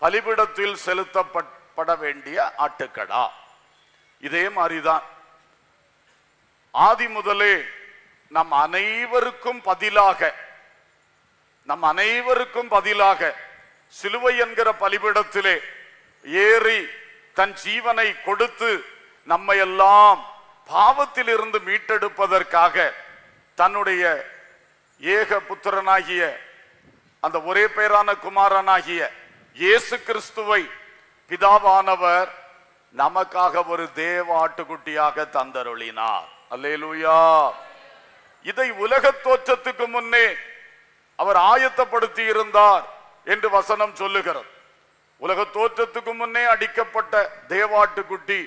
பலிபிடத்தில் செலுத்தப்பட வேண்டிய ஆட்டுக்கடா. இதே மாதிரிதான். ஆதி முதலே நம் அனைவருக்கும் பதிலாக நம் அனைவருக்கும் பதிலாக சிலுவை என்கிற பலிபிடத்திலே ஏறி தன் ஜீவனை கொடுத்து நம்மையெல்லாம் பாவத்தில் இருந்து மீட்டெடுப்பதற்காக தன்னுடைய ஏக புத்திரனாகிய அந்த ஒரே பெயரான குமாரனாகிய இயேசு கிறிஸ்துவை பிதாவானவர் நமக்காக ஒரு தேவ ஆட்டுக்குட்டியாக தந்தருளினார். அல்லேலூயா. இதை உலக தோற்றத்துக்கு முன்னே அவர் ஆயத்தப்படுத்தி இருந்தார் என்று வசனம் சொல்லுகிறது. உலக தோற்றத்துக்கு முன்னே அடிக்கப்பட்ட தேவாட்டுக்குட்டி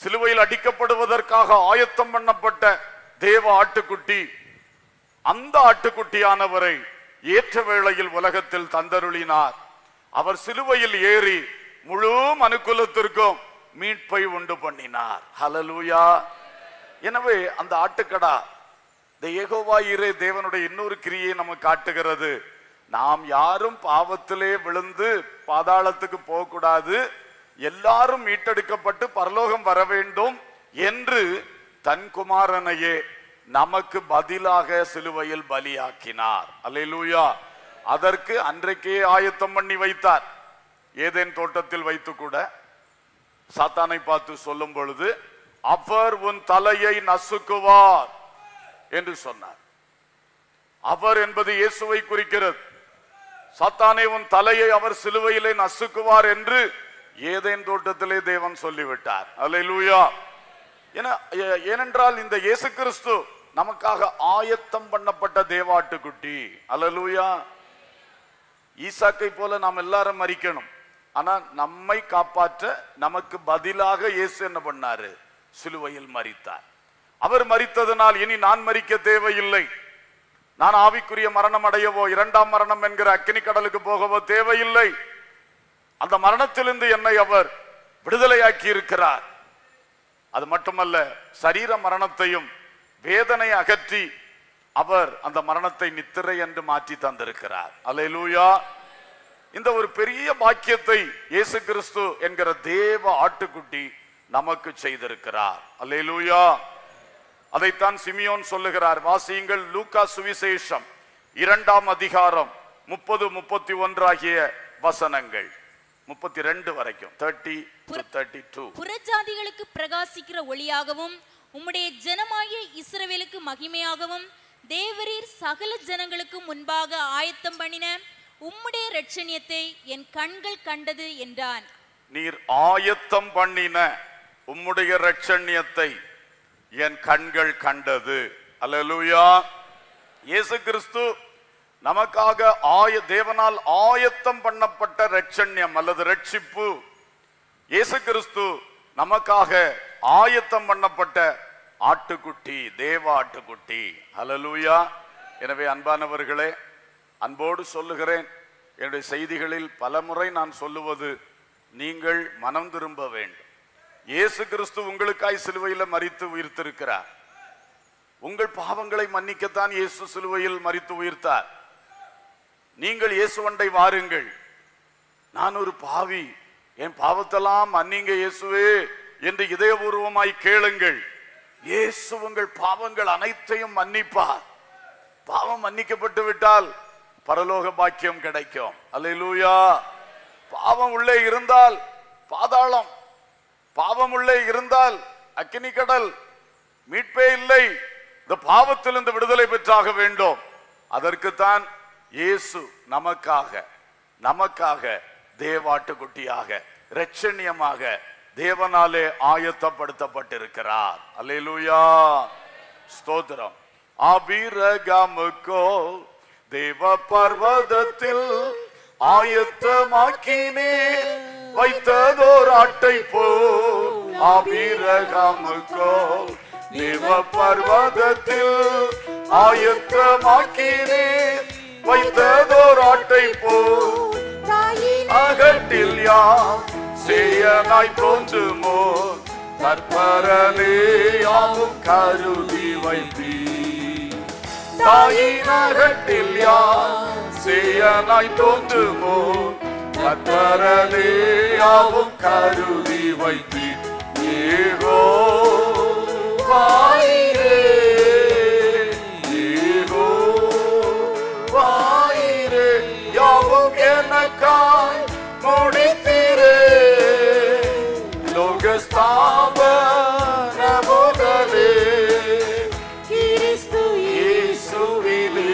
சிலுவையில் அடிக்கப்படுவதற்காக ஆயத்தம் பண்ணப்பட்ட தேவ ஆட்டுக்குட்டி அந்த ஆட்டுக்குட்டியானவரை ஏற்ற வேளையில் உலகத்தில் தந்தருளினார். அவர் சிலுவையில் ஏறி முழு மனுக்குலத்திற்கும் மீட்பை உண்டு பண்ணினார். ஹலலூயா எனவே அந்த ஆட்டுக்கடா இந்த ஏகோவாயிரே இரே தேவனுடைய இன்னொரு கிரியை நம்ம காட்டுகிறது. நாம் யாரும் பாவத்திலே விழுந்து பாதாளத்துக்கு போகக்கூடாது. எல்லாரும் மீட்டெடுக்கப்பட்டு பரலோகம் வர வேண்டும் என்று தன் குமாரனையே நமக்கு பதிலாக சிலுவையில் பலியாக்கினார். அல்லேலூயா. அதற்கு அன்றைக்கே ஆயத்தம் பண்ணி வைத்தார். ஏதேன் தோட்டத்தில் வைத்து கூட சாத்தானை பார்த்து சொல்லும் பொழுது அவர் உன் தலையை நசுக்குவார் என்று சொன்னார். அவர் என்பது இயேசுவை குறிக்கிறது. சாத்தானே உன் தலையை அவர் சிலுவையிலே நசுக்குவார் என்று ஏதேன் தோட்டத்திலே தேவன் சொல்லிவிட்டார். அல்லேலூயா என ஏ- ஏனென்றால் இந்த இயேசு கிறிஸ்து நமக்காக ஆயத்தம் பண்ணப்பட்ட தேவாட்டுக்குட்டி. அலலூயா ஈசாக்கை போல நாம் எல்லாரும் மறிக்கணும் ஆனா நம்மை காப்பாற்ற நமக்கு பதிலாக இயேசு என்ன பண்ணாரு? சிலுவையில் மறித்தார் அவர் மறித்ததனால் இனி நான் மறிக்க தேவையில்லை. நான் ஆவிக்குரிய மரணம் அடையவோ இரண்டாம் மரணம் என்கிற அக்கினி கடலுக்கு போகவோ தேவையில்லை. அந்த மரணத்திலிருந்து என்னை அவர் விடுதலையாக்கி இருக்கிறார் அது மட்டுமல்ல சரீர மரணத்தையும் வேதனை அகற்றி அவர் அந்த மரணத்தை நித்திரை என்று மாற்றி தந்திருக்கிறார். அலையலூயா இந்த ஒரு பெரிய பாக்கியத்தை இயேசு கிறிஸ்து என்கிற தேவ ஆட்டுக்குட்டி நமக்கு செய்திருக்கிறார். அல்லேலூயா. அதைத்தான் சிமியோன் சொல்லுகிறார். வாசியுங்கள் லூக்கா சுவிசேஷம் இரண்டாம் அதிகாரம் முப்பது முப்பத்தி ஒன்றாகிய வசனங்கள். முப்பத்தி ரெண்டு வரைக்கும் தேர்ட்டி தேர்ட்டி டூ புறஜாதிகளுக்கு பிரகாசிக்கிற ஒளியாகவும் உம்முடைய ஜனமாகிய இஸ்ரவேலுக்கு மகிமையாகவும் தேவரீர் சகல ஜனங்களுக்கு முன்பாக ஆயத்தம் பண்ணின உம்முடைய இரட்சணியத்தை என் கண்கள் கண்டது என்றான். நீர் ஆயத்தம் பண்ணின உம்முடைய இரட்சண்யத்தை என் கண்கள் கண்டது. அல்லேலூயா இயேசு கிறிஸ்து நமக்காக ஆய தேவனால் ஆயத்தம் பண்ணப்பட்ட ரட்சண்யம் அல்லது ரட்சிப்பு இயேசு கிறிஸ்து நமக்காக ஆயத்தம் பண்ணப்பட்ட ஆட்டுக்குட்டி தேவ ஆட்டுக்குட்டி. அலலூயா எனவே அன்பானவர்களே அன்போடு சொல்லுகிறேன் என்னுடைய செய்திகளில் பலமுறை நான் சொல்லுவது நீங்கள் மனம் திரும்ப வேண்டும். இயேசு கிறிஸ்து உங்களுக்காய் சிலுவையில் மறித்து உயிர்த்திருக்கிறார். உங்கள் பாவங்களை மன்னிக்கத்தான் இயேசு சிலுவையில் மறித்து உயிர்த்தார். நீங்கள் இயேசுவண்டை வாருங்கள். நான் ஒரு பாவி. என் பாவத்தெல்லாம் மன்னிங்க இயேசுவே என்று இதயபூர்வமாய் கேளுங்கள். இயேசு உங்கள் பாவங்கள் அனைத்தையும் மன்னிப்பார். பாவம் மன்னிக்கப்பட்டு விட்டால் பரலோக பாக்கியம் கிடைக்கும். அல்லேலூயா. பாவம் உள்ளே இருந்தால் பாதாளம். பாவம் உள்ளே இருந்தால் அக்கினி கடல். மீட்பே இல்லை. இந்த பாவத்திலிருந்து விடுதலை பெற்றாக வேண்டும். அதற்குத்தான் இயேசு நமக்காக நமக்காக தேவாட்டுக்குட்டியாக ரட்சணியமாக தேவனாலே ஆயத்தப்படுத்தப்பட்டிருக்கிறார். அல்லேலூயா. ஸ்தோத்திரம். அபிரகமுக்கோ தேவ பர்வதத்தில் ஆயத்தமாக்கினே வைத்ததோர் ஆட்டை போ அபிரகமுக்கோ தேவ பர்வதத்தில் ஆயத்தமாக்கினே வைத்ததோர் ஆட்டை போ அகட்டில் யாம் சேயனாய் தோன்றுமோ. தற்பரலே யாவும் கருதி வைப்பீ தாயின் அகட்டில் யாம் சேயனாய் தோன்றுமோ. யாவும் கருதி வைப்பீ ஏகோ வாயிரே எனக்காய் முடித்தீரே லோகஸ்தாபன முதலே இயேசுவிலே.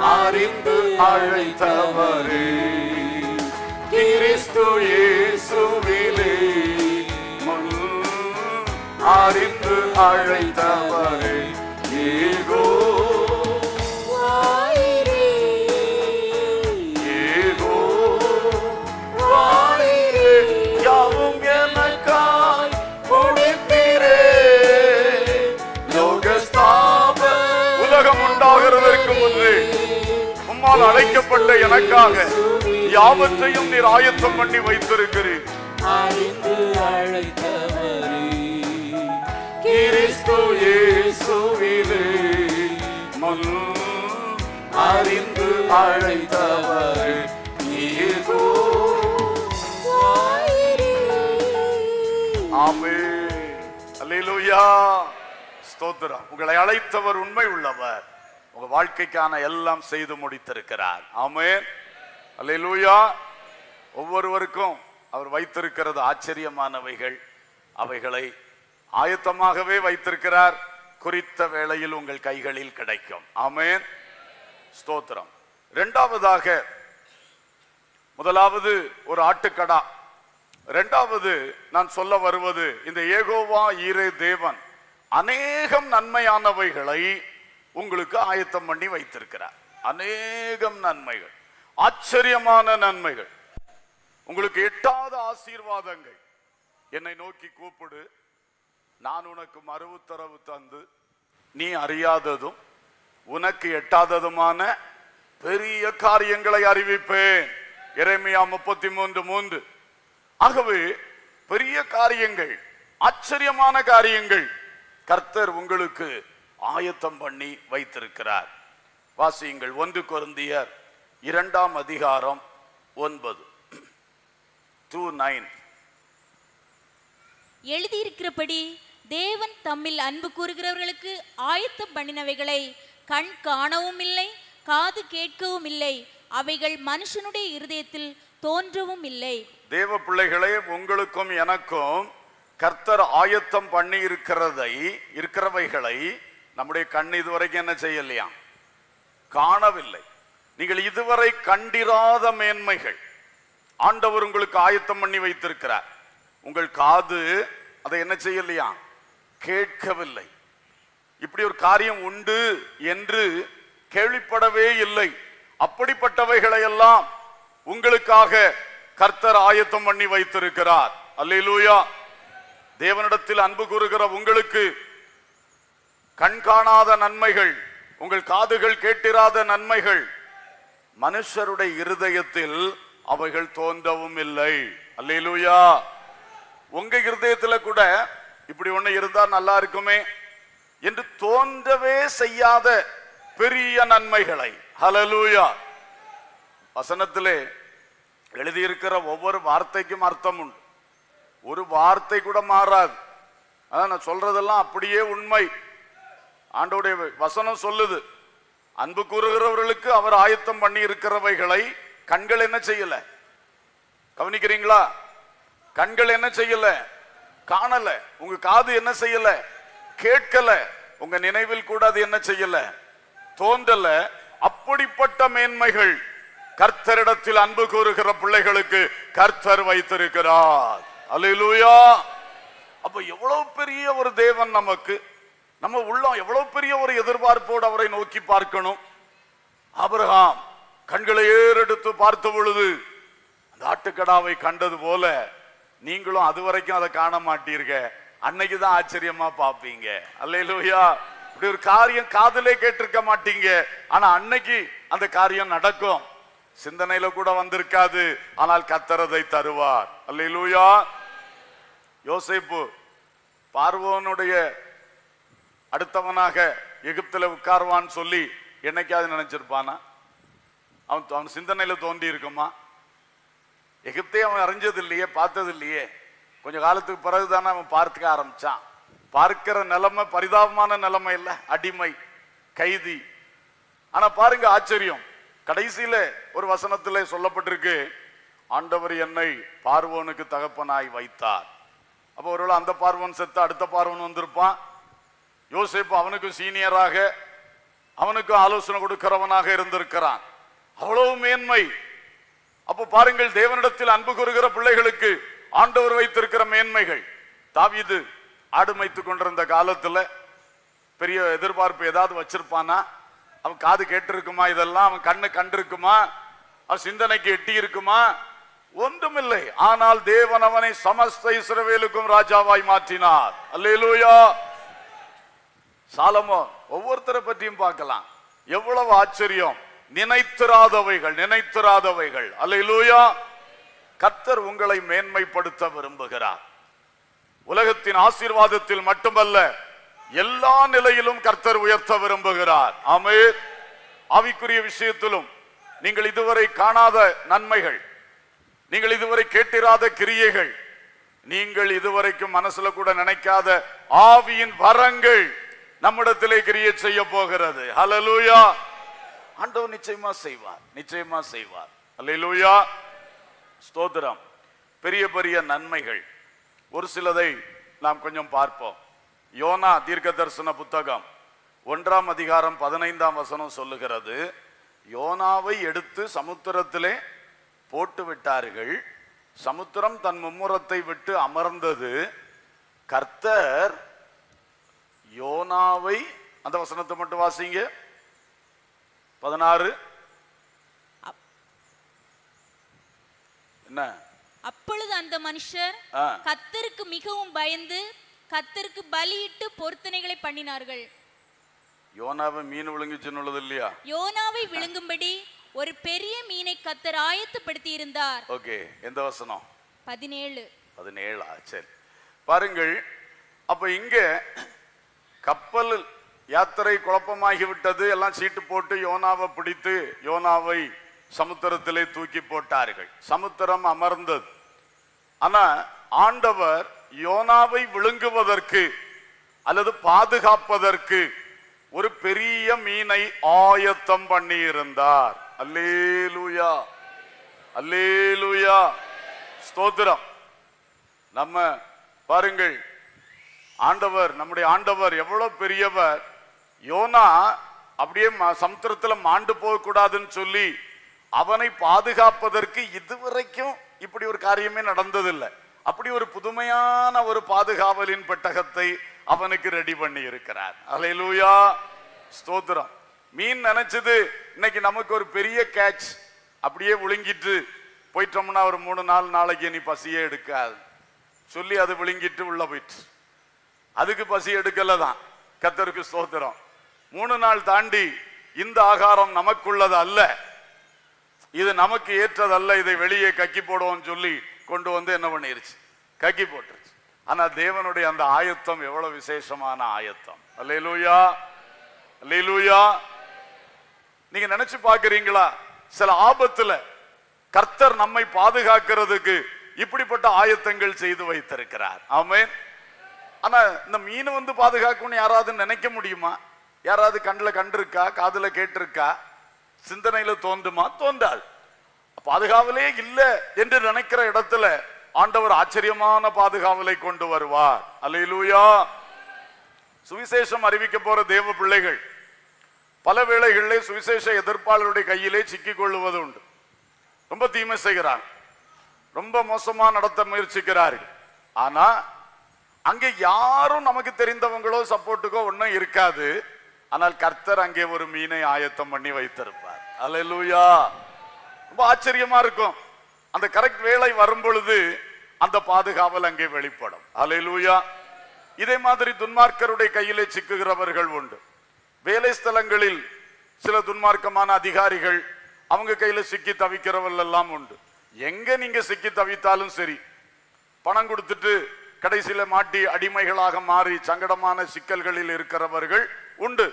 அறிந்து அழைத்தவரே. கிறிஸ்து இயேசுவிலே. அறிந்து அழைத்தவரே. ஏகோ உம்மால் அழைக்கப்பட்ட எனக்காக யாவற்றையும் நீர் ஆயத்தம் பண்ணி வைத்திருக்கிறீர். அறிந்து அழைத்தவரே நீதோ. ஆமே அல்லேலூயா. ஸ்தோத்திரம். உங்களை அழைத்தவர் உண்மை உள்ளவர். உங்க வாழ்க்கைக்கான எல்லாம் செய்து முடித்திருக்கிறார். அமீர் அல்ல லூயா ஒவ்வொருவருக்கும் அவர் வைத்திருக்கிறது ஆச்சரியமானவைகள். அவைகளை ஆயத்தமாகவே வைத்திருக்கிறார். குறித்த வேளையில் உங்கள் கைகளில் கிடைக்கும். ஆமேன். ஸ்தோத்திரம். இரண்டாவதாக முதலாவது ஒரு ஆட்டுக்கடா. இரண்டாவது நான் சொல்ல வருவது இந்த ஏகோவா ஈரே தேவன் அநேகம் நன்மையானவைகளை உங்களுக்கு ஆயத்தம் பண்ணி வைத்திருக்கிறார். அநேகம் நன்மைகள் ஆச்சரியமான நன்மைகள். உங்களுக்கு எட்டாத ஆசீர்வாதங்கள். என்னை நோக்கி கூப்பிடு. நான் உனக்கு மறுவுத்தரவு தந்து நீ அறியாததும் உனக்கு எட்டாததுமான பெரிய காரியங்களை அறிவிப்பேன். இறைமையா முப்பத்தி மூன்று மூன்று. ஆகவே பெரிய காரியங்கள் ஆச்சரியமான காரியங்கள் கர்த்தர் உங்களுக்கு ஆயத்தம் பண்ணி வைத்திருக்கிறார். வாசியுங்கள் ஒன்று கொருந்தியர் இரண்டாம் அதிகாரம் ஒன்பது. டூ நைன் எழுதியிருக்கிறபடி தேவன் தம்மில் அன்பு கூறுகிறவர்களுக்கு ஆயத்தம் பண்ணினவைகளை கண் காணவும் இல்லை காது கேட்கவும் இல்லை அவைகள் மனுஷனுடைய இருதயத்தில் தோன்றவும் இல்லை தேவ பிள்ளைகளே உங்களுக்கும் எனக்கும் கர்த்தர் ஆயத்தம் பண்ணி இருக்கிறதை இருக்கிறவைகளை நம்முடைய கண் இதுவரைக்கும் என்ன செய்யலையா? காணவில்லை. நீங்கள் இதுவரை கண்டிராத மேன்மைகள். ஆண்டவர் உங்களுக்கு ஆயத்தம் பண்ணி வைத்திருக்கிறார். உங்கள் காது அதை என்ன செய்யலையா? கேட்கவில்லை. இப்படி ஒரு காரியம் உண்டு என்று கேள்விப்படவே இல்லை. அப்படிப்பட்டவைகளை எல்லாம் உங்களுக்காக கர்த்தர் ஆயத்தம் பண்ணி வைத்திருக்கிறார். அல்லூயா தேவனிடத்தில் அன்பு கூறுகிற உங்களுக்கு கண் காணாத நன்மைகள் உங்கள் காதுகள் கேட்டிராத நன்மைகள் மனுஷருடைய இருதயத்தில் அவைகள் தோன்றவும் இல்லை. அல்லேலூயா. உங்க இருதயத்துல கூட இப்படி ஒண்ணு இருந்தா நல்லா இருக்குமே என்று தோன்றவே செய்யாத பெரிய நன்மைகளை. ஹலலூயா வசனத்திலே எழுதியிருக்கிற ஒவ்வொரு வார்த்தைக்கும் அர்த்தம் உண்டு. ஒரு வார்த்தை கூட மாறாது. அதான் நான் சொல்றதெல்லாம் அப்படியே உண்மை. ஆண்டோடைய வசனம் சொல்லுது. அன்பு கூறுகிறவர்களுக்கு அவர் ஆயத்தம் பண்ணி இருக்கிறவைகளை கண்கள் என்ன செய்யல? கவனிக்கிறீங்களா? கண்கள் என்ன செய்யல? காணல. உங்க காது என்ன செய்யல? கேட்கல. உங்க நினைவில் கூட அது என்ன செய்யல? தோன்றல. அப்படிப்பட்ட மேன்மைகள் கர்த்தரிடத்தில் அன்பு கூறுகிற பிள்ளைகளுக்கு கர்த்தர் வைத்திருக்கிறார். அல்லேலூயா. அப்ப எவ்வளவு பெரிய ஒரு தேவன் நமக்கு. நம்ம உள்ளம் எவ்வளவு பெரிய ஒரு எதிர்பார்ப்போடு அவரை நோக்கி பார்க்கணும்? ஆபிரகாம் கண்களை ஏறெடுத்து பார்த்த பொழுது அந்த ஆட்டுக்கடாவை கண்டது போல நீங்களும் அது வரைக்கும் அதை காண மாட்டீர்க. அன்னைக்கு தான் ஆச்சரியமா பார்ப்பீங்க அல்லையிலோயா இப்படி ஒரு காரியம் காதுலே கேட்டிருக்க மாட்டீங்க. ஆனா அன்னைக்கு அந்த காரியம் நடக்கும். சிந்தனையில கூட வந்திருக்காது. ஆனால் கத்தரதை தருவார். அல்லையிலூயா யோசிப்பு பார்வோனுடைய அடுத்தவனாக எகிப்துல உட்காருவான்னு சொல்லி என்னைக்காவது நினைச்சிருப்பானா? அவன் அவன் சிந்தனையில தோண்டி இருக்குமா? எகிப்தே அவன் அறிஞ்சது இல்லையே பார்த்தது இல்லையே கொஞ்ச காலத்துக்கு பிறகு தானே அவன் பார்த்துக்க ஆரம்பிச்சான். பார்க்கிற நிலைமை பரிதாபமான நிலைமை இல்ல. அடிமை கைதி. ஆனா பாருங்க ஆச்சரியம். கடைசியில ஒரு வசனத்துல சொல்லப்பட்டிருக்கு ஆண்டவர் என்னை பார்வோனுக்கு தகப்பனாய் வைத்தார். அப்போ ஒருவேளை அந்த பார்வன் செத்து அடுத்த பார்வன் வந்திருப்பான். யோசேப்பு அவனுக்கும் சீனியராக அவனுக்கும் ஆலோசனை கொடுக்கிறவனாக இருந்திருக்கிறான். அவ்வளவு மேன்மை. அப்போ பாருங்கள் தேவனிடத்தில் அன்பு கூறுகிற பிள்ளைகளுக்கு ஆண்டவர் வைத்திருக்கிற மேன்மைகள். தாவிது ஆடு மேய்த்துக் கொண்டிருந்த காலத்துல பெரிய எதிர்பார்ப்பு ஏதாவது வச்சிருப்பானா? அவன் காது கேட்டிருக்குமா? இதெல்லாம் அவன் கண்ணு கண்டிருக்குமா? அவன் சிந்தனைக்கு எட்டி இருக்குமா ஒன்றுமில்லை. ஆனால் தேவன் அவனை சமஸ்த இஸ்ரவேலுக்கும் ராஜாவாய் மாற்றினார். அல்லேலூயா! சாலமோ ஒவ்வொருத்தரை பற்றியும் பார்க்கலாம். எவ்வளவு ஆச்சரியம். நினைத்திராதவைகள் நினைத்திராதவைகள். அல்லேலூயா. கர்த்தர் உங்களை மேன்மைப்படுத்த விரும்புகிறார். உலகத்தின் ஆசீர்வாதத்தில் மட்டுமல்ல எல்லா நிலையிலும் கர்த்தர் உயர்த்த விரும்புகிறார். ஆமே ஆவிக்குரிய விஷயத்திலும் நீங்கள் இதுவரை காணாத நன்மைகள் நீங்கள் இதுவரை கேட்டிராத கிரியைகள் நீங்கள் இதுவரைக்கும் மனசுல கூட நினைக்காத ஆவியின் வரங்கள். நம்மிடத்திலே கிரிய செய்ய போகிறது. ஹலலூயா ஆண்டவர் நிச்சயமா செய்வார். நிச்சயமா செய்வார். ஹலலூயா ஸ்தோத்திரம். பெரிய பெரிய நன்மைகள். ஒரு சிலதை நாம் கொஞ்சம் பார்ப்போம். யோனா தீர்க்க தரிசன புத்தகம் ஒன்றாம் அதிகாரம் பதினைந்தாம் வசனம் சொல்லுகிறது. யோனாவை எடுத்து சமுத்திரத்திலே போட்டு விட்டார்கள். சமுத்திரம் தன் மும்முரத்தை விட்டு அமர்ந்தது. கர்த்தர் யோனாவை அந்த வசனத்தை மட்டும் வாசிங்க. பதினாறு. என்ன? அப்பொழுது அந்த மனுஷர். கத்தருக்கு மிகவும் பயந்து கத்தருக்கு பலியிட்டு பொருத்தனைகளை பண்ணினார்கள். யோனாவை மீன் விழுங்குச்சுன்னு உள்ளது இல்லையா? யோனாவை விழுங்கும்படி ஒரு பெரிய மீனை கத்தர் ஆயத்தப்படுத்தி இருந்தார் ஓகே எந்த வசனம்? பதினேழு. பதினேழா சரி. பாருங்கள் அப்ப இங்க கப்பல் யாத்திரை குழப்பமாகி விட்டது எல்லாம் சீட்டு போட்டு யோனாவை பிடித்து யோனாவை சமுத்திரத்திலே தூக்கி போட்டார்கள். சமுத்திரம் அமர்ந்தது. ஆனா ஆண்டவர் யோனாவை விழுங்குவதற்கு அல்லது பாதுகாப்பதற்கு ஒரு பெரிய மீனை ஆயத்தம் பண்ணி இருந்தார் அல்லேலூயா. அல்லேலூயா. ஸ்தோத்திரம். நம்ம பாருங்கள் ஆண்டவர் நம்முடைய ஆண்டவர் எவ்வளோ பெரியவர். யோனா அப்படியே ம- மாண்டு போகக்கூடாதுன்னு சொல்லி அவனை பாதுகாப்பதற்கு இதுவரைக்கும் இப்படி ஒரு காரியமே நடந்ததில்லை. அப்படி ஒரு புதுமையான ஒரு பாதுகாவலின் பெட்டகத்தை அவனுக்கு ரெடி பண்ணி இருக்கிறார் அலையிலூயா ஸ்தோத்திரம். மீன் நினைச்சது இன்னைக்கு நமக்கு ஒரு பெரிய கேட்ச் அப்படியே விழுங்கிட்டு போயிட்டோம்னா ஒரு மூணு நாள் நாளைக்கு நீ பசியே எடுக்காது. சொல்லி அது விழுங்கிட்டு உள்ள போயிட்டு அதுக்கு பசி எடுக்கல தான் கத்தருக்கு ஸ்தோத்திரம். மூணு நாள் தாண்டி இந்த ஆகாரம் நமக்குள்ளது அல்ல. இது நமக்கு ஏற்றதல்ல இதை வெளியே கக்கி போடுவோம் சொல்லி கொண்டு வந்து என்ன பண்ணிருச்சு? கக்கி போட்டுருச்சு. ஆனா தேவனுடைய அந்த ஆயத்தம் எவ்வளவு விசேஷமான ஆயத்தம். அல்லேலூயா. லீலூயா நீங்க நினைச்சு பாக்குறீங்களா சில ஆபத்துல கர்த்தர் நம்மை பாதுகாக்கிறதுக்கு இப்படிப்பட்ட ஆயத்தங்கள் செய்து வைத்திருக்கிறார். ஆமேன். ஆனா இந்த மீன் வந்து பாதுகாக்கும்னு யாராவது நினைக்க முடியுமா? யாராவது கண்ணில் கண்டிருக்கா? காதுல கேட்டிருக்கா? சிந்தனையில தோன்றுமா? தோன்றாது. பாதுகாவலே இல்லை என்று நினைக்கிற இடத்துல ஆண்டவர் ஆச்சரியமான பாதுகாவலை கொண்டு வருவார். அலையிலூயா சுவிசேஷம் அறிவிக்க போற தேவ பிள்ளைகள் பல வேளைகளிலே சுவிசேஷ எதிர்ப்பாளருடைய கையிலே சிக்கிக் கொள்ளுவது உண்டு. ரொம்ப தீமை செய்கிறார் ரொம்ப மோசமா நடத்த முயற்சிக்கிறார்கள். ஆனா அங்கே யாரும் நமக்கு தெரிந்தவங்களோ சப்போர்ட்டுக்கோ ஒன்றும் இருக்காது. ஆனால் கர்த்தர் அங்கே ஒரு மீனை ஆயத்தம் பண்ணி வைத்திருப்பார். அல்லேலூயா ரொம்ப ஆச்சரியமா இருக்கும். அந்த கரெக்ட் வேலை வரும் பொழுது அந்த பாதுகாவல் அங்கே வெளிப்படும். அல்லேலூயா இதே மாதிரி துன்மார்க்கருடைய கையிலே சிக்குகிறவர்கள் உண்டு. வேலை ஸ்தலங்களில் சில துன்மார்க்கமான அதிகாரிகள் அவங்க கையில சிக்கி தவிக்கிறவர்கள் எல்லாம் உண்டு. எங்க நீங்க சிக்கி தவித்தாலும் சரி பணம் கொடுத்துட்டு கடைசியில் மாட்டி அடிமைகளாக மாறி சங்கடமான சிக்கல்களில் இருக்கிறவர்கள் உண்டு.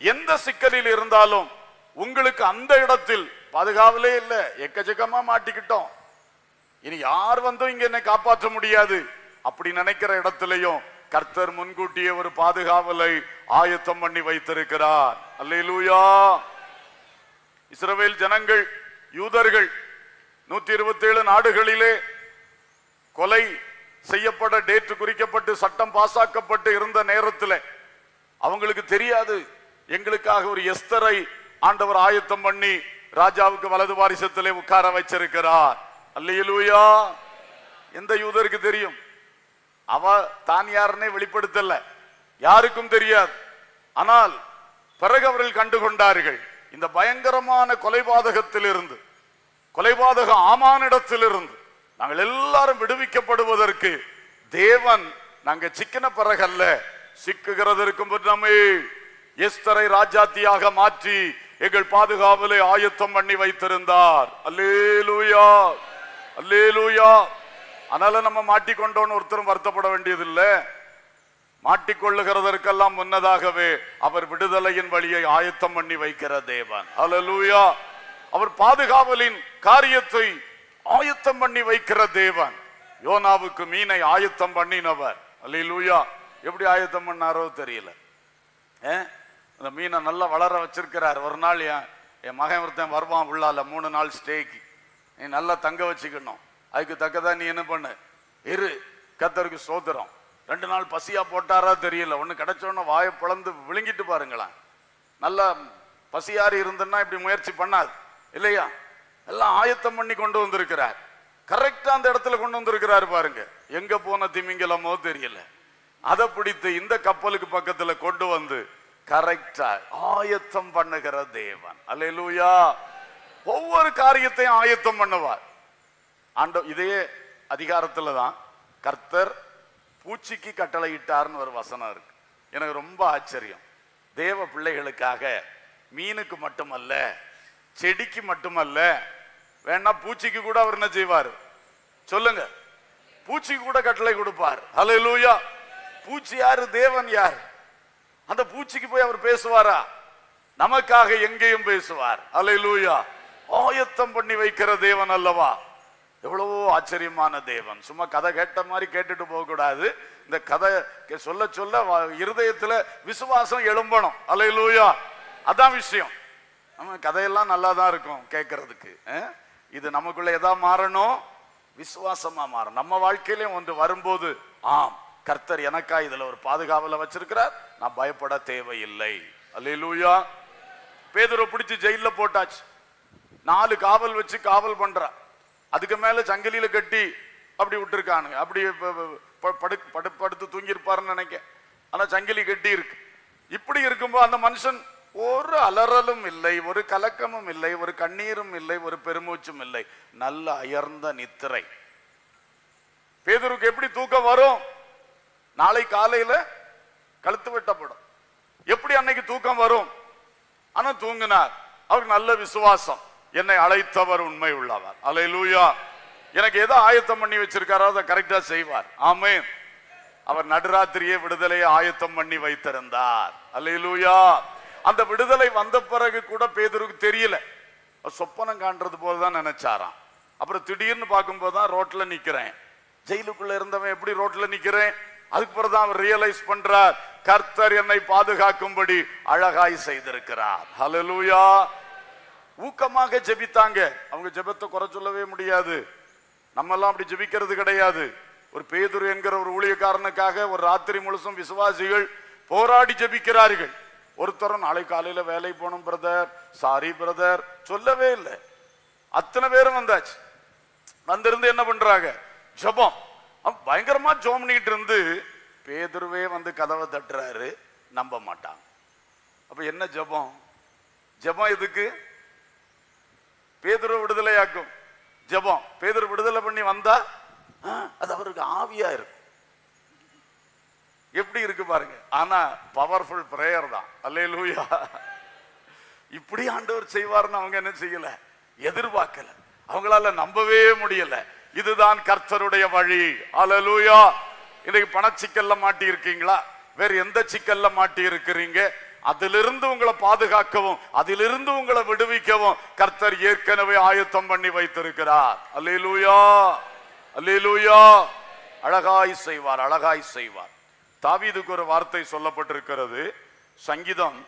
எந்த சிக்கலில் இருந்தாலும் உங்களுக்கு அந்த இடத்தில் பாதுகாவலே இல்லை எக்கச்சக்கமா மாட்டிக்கிட்டோம். இனி யார் வந்தும் இங்க என்னை காப்பாற்ற முடியாது. அப்படி நினைக்கிற இடத்துலையும் கர்த்தர் முன்கூட்டியே ஒரு பாதுகாவலை ஆயத்தம் பண்ணி வைத்திருக்கிறார். அல்லூயா இஸ்ரவேல் ஜனங்கள் யூதர்கள் நூத்தி இருபத்தி ஏழு நாடுகளிலே கொலை செய்யப்பட டேட்டு குறிக்கப்பட்டு சட்டம் பாசாக்கப்பட்டு இருந்த நேரத்தில் அவங்களுக்கு தெரியாது. எங்களுக்காக ஒரு எஸ்தரை ஆண்டவர் ஆயத்தம் பண்ணி ராஜாவுக்கு வலது வாரிசத்திலே உட்கார வச்சிருக்கிறார். அல்லையிலூயா எந்த யூதருக்கு தெரியும்? அவ தான் யாருன்னே வெளிப்படுத்தல. யாருக்கும் தெரியாது. ஆனால் பிறகு அவர்கள் கண்டுகொண்டார்கள். இந்த பயங்கரமான கொலைபாதகத்திலிருந்து கொலைபாதக ஆமானிடத்திலிருந்து நாங்கள் எல்லாரும் விடுவிக்கப்படுவதற்கு தேவன் நாங்க சிக்கின பிறகல்ல சிக்குகிறதற்கும் நம்மை எஸ்தரை ராஜாத்தியாக மாற்றி எங்கள் பாதுகாவலை ஆயத்தம் பண்ணி வைத்திருந்தார். அல்லேலூயா! அல்லேலூயா! அதனால நம்ம மாட்டிக்கொண்டோன்னு ஒருத்தரும் வருத்தப்பட வேண்டியதில்லை. மாட்டிக்கொள்ளுகிறதற்கெல்லாம் முன்னதாகவே அவர் விடுதலையின் வழியை ஆயத்தம் பண்ணி வைக்கிற தேவன். அல்லேலூயா! அவர் பாதுகாவலின் காரியத்தை ஆயத்தம் பண்ணி வைக்கிற தேவன். யோனாவுக்கு மீனை ஆயத்தம் பண்ணினவர். அல்லேலூயா. எப்படி ஆயத்தம் பண்ணாரோ தெரியல. ஏ? அந்த மீனை நல்லா வளர வச்சிருக்கிறார். ஒரு நாள் என் என் மகன் ஒருத்தன் வருவான் உள்ளால. மூணு நாள் ஸ்டேக்கு நீ நல்லா தங்க வச்சுக்கணும். அதுக்கு தக்கதான் நீ என்ன பண்ணு? இரு. கத்தருக்கு சோதரம் ரெண்டு நாள் பசியா போட்டாரா தெரியல. ஒன்று கிடைச்சோன்னு வாயை பிளந்து விழுங்கிட்டு பாருங்களேன். நல்லா பசியாரி இருந்துன்னா இப்படி முயற்சி பண்ணாது. இல்லையா? எல்லாம் ஆயத்தம் பண்ணி கொண்டு வந்திருக்கிறார். கரெக்டா அந்த இடத்துல கொண்டு வந்திருக்கிறாரு பாருங்க. எங்க போன திமிங்கலமோ தெரியல. அதை பிடித்து இந்த கப்பலுக்கு பக்கத்துல கொண்டு வந்து கரெக்டா ஆயத்தம் பண்ணுகிற தேவன். அல்லேலூயா ஒவ்வொரு காரியத்தையும் ஆயத்தம் பண்ணுவார். ஆண்ட இதே அதிகாரத்துல தான் கர்த்தர் பூச்சிக்கு கட்டளையிட்டார்னு ஒரு வசனம் இருக்கு. எனக்கு ரொம்ப ஆச்சரியம். தேவ பிள்ளைகளுக்காக மீனுக்கு மட்டுமல்ல செடிக்கு மட்டுமல்ல வேணா பூச்சிக்கு கூட அவர் என்ன செய்வார்? சொல்லுங்க. பூச்சிக்கு கூட கட்டளை கொடுப்பார். ஹalleluya பூச்சி யாரு? தேவன் யார்? அந்த பூச்சிக்கு போய் அவர் பேசுவாரா? நமக்காக எங்கேயும் பேசுவார். அலை லூயா ஆயத்தம் பண்ணி வைக்கிற தேவன் அல்லவா? எவ்வளவோ ஆச்சரியமான தேவன். சும்மா கதை கேட்ட மாதிரி கேட்டுட்டு போக கூடாது இந்த கதை சொல்ல சொல்ல இருதயத்துல விசுவாசம் எழும்பணும். லூயா அதான் விஷயம். நம்ம கதையெல்லாம் நல்லா தான் இருக்கும் கேட்கறதுக்கு அஹ்? இது நமக்குள்ள எதா மாறணும் விசுவாசமா மாறும். நம்ம வாழ்க்கையிலும் ஒன்று வரும்போது ஆம் கர்த்தர் எனக்கா இதுல ஒரு பாதுகாவல வச்சிருக்கிறார். நான் பயப்பட தேவையில்லை. அல்லேலூயா. பேதரை பிடிச்சு ஜெயில போட்டாச்சு. நாலு காவல் வச்சு காவல் பண்றா. அதுக்கு மேல சங்கிலியில கட்டி அப்படி விட்டுருக்கானுங்க. அப்படி ப- ப- ப- படு படு படுத்து தூங்கியிருப்பாருன்னு நினைக்க ஆனா சங்கிலி கட்டி இருக்கு இப்படி இருக்கும்போது அந்த மனுஷன் ஒரு அலறலும் இல்லை ஒரு கலக்கமும் இல்லை ஒரு கண்ணீரும் இல்லை ஒரு பெருமூச்சும் இல்லை. நல்ல அயர்ந்த நித்திரை. பேதருக்கு எப்படி தூக்கம் வரும்? நாளை காலையில கழுத்து வெட்டப்படும் எப்படி அன்னைக்கு தூக்கம் வரும்? ஆனா தூங்கினார். அவருக்கு நல்ல விசுவாசம். என்னை அழைத்தவர் உண்மை உள்ளவர். அல்லேலூயா எனக்கு எதை ஆயத்தம் பண்ணி வச்சிருக்காரோ அதை கரெக்டா செய்வார். ஆமே அவர் நடுராத்திரியே விடுதலையை ஆயத்தம் பண்ணி வைத்திருந்தார். அல்லேலூயா அந்த விடுதலை வந்த பிறகு கூட பேதுருக்கு தெரியல. சொப்பனம் காண்றது போல தான் நினைச்சாராம். அப்புறம் திடீர்னு பார்க்கும்போது தான் ரோட்ல நிக்கிறேன். ஜெயிலுக்குள்ள இருந்தவன் எப்படி ரோட்ல நிக்கிறேன்? அதுக்கு பிறகு தான் அவர் ரியலைஸ் பண்றார் கர்த்தர் என்னை பாதுகாக்கும்படி அழகாய் செய்திருக்கிறார். ஹலலூயா ஊக்கமாக ஜெபித்தாங்க. அவங்க ஜெபத்தை குறை சொல்லவே முடியாது. நம்ம எல்லாம் அப்படி ஜெபிக்கிறது கிடையாது. ஒரு பேதுரு என்கிற ஒரு ஊழியக்காரனுக்காக ஒரு ராத்திரி முழுசும் விசுவாசிகள் போராடி ஜெபிக்கிறார்கள். ஒருத்தரும் நாளை காலையில வேலை போகணும் பிரதர் சாரி பிரதர் சொல்லவே இல்லை. அத்தனை பேரும் வந்தாச்சு. வந்திருந்து என்ன பண்றாங்க? ஜெபம். பயங்கரமா ஜோம் பண்ணிட்டு இருந்து பேதுருவே வந்து கதவை தட்டுறாரு. நம்ப மாட்டாங்க அப்ப என்ன ஜெபம்? ஜெபம் எதுக்கு? பேதுரு விடுதலையாக்கும். ஜெபம். பேதுரு விடுதலை பண்ணி வந்தா அது அவருக்கு ஆவியா இருக்கும். எப்படி இருக்கு பாருங்க. ஆனா பவர்ஃபுல் பிரேயர் தான். அல்லேலூயா. இப்படி ஆண்டவர் செய்வார்னு அவங்க என்ன செய்யல? எதிர்பார்க்கல. அவங்களால நம்பவே முடியல. இதுதான் கர்த்தருடைய வழி. அலலூயா இன்னைக்கு பணச்சிக்கல்ல மாட்டி இருக்கீங்களா வேற எந்த சிக்கல்ல மாட்டி இருக்கிறீங்க அதிலிருந்து உங்களை பாதுகாக்கவும் அதிலிருந்து உங்களை விடுவிக்கவும் கர்த்தர் ஏற்கனவே ஆயத்தம் பண்ணி வைத்திருக்கிறார். அல்லேலூயா. அல்லேலூயா. அழகாய் செய்வார் அழகாய் செய்வார். தாவீதுக்கு ஒரு வார்த்தை சொல்லப்பட்டிருக்கிறது. சங்கீதம்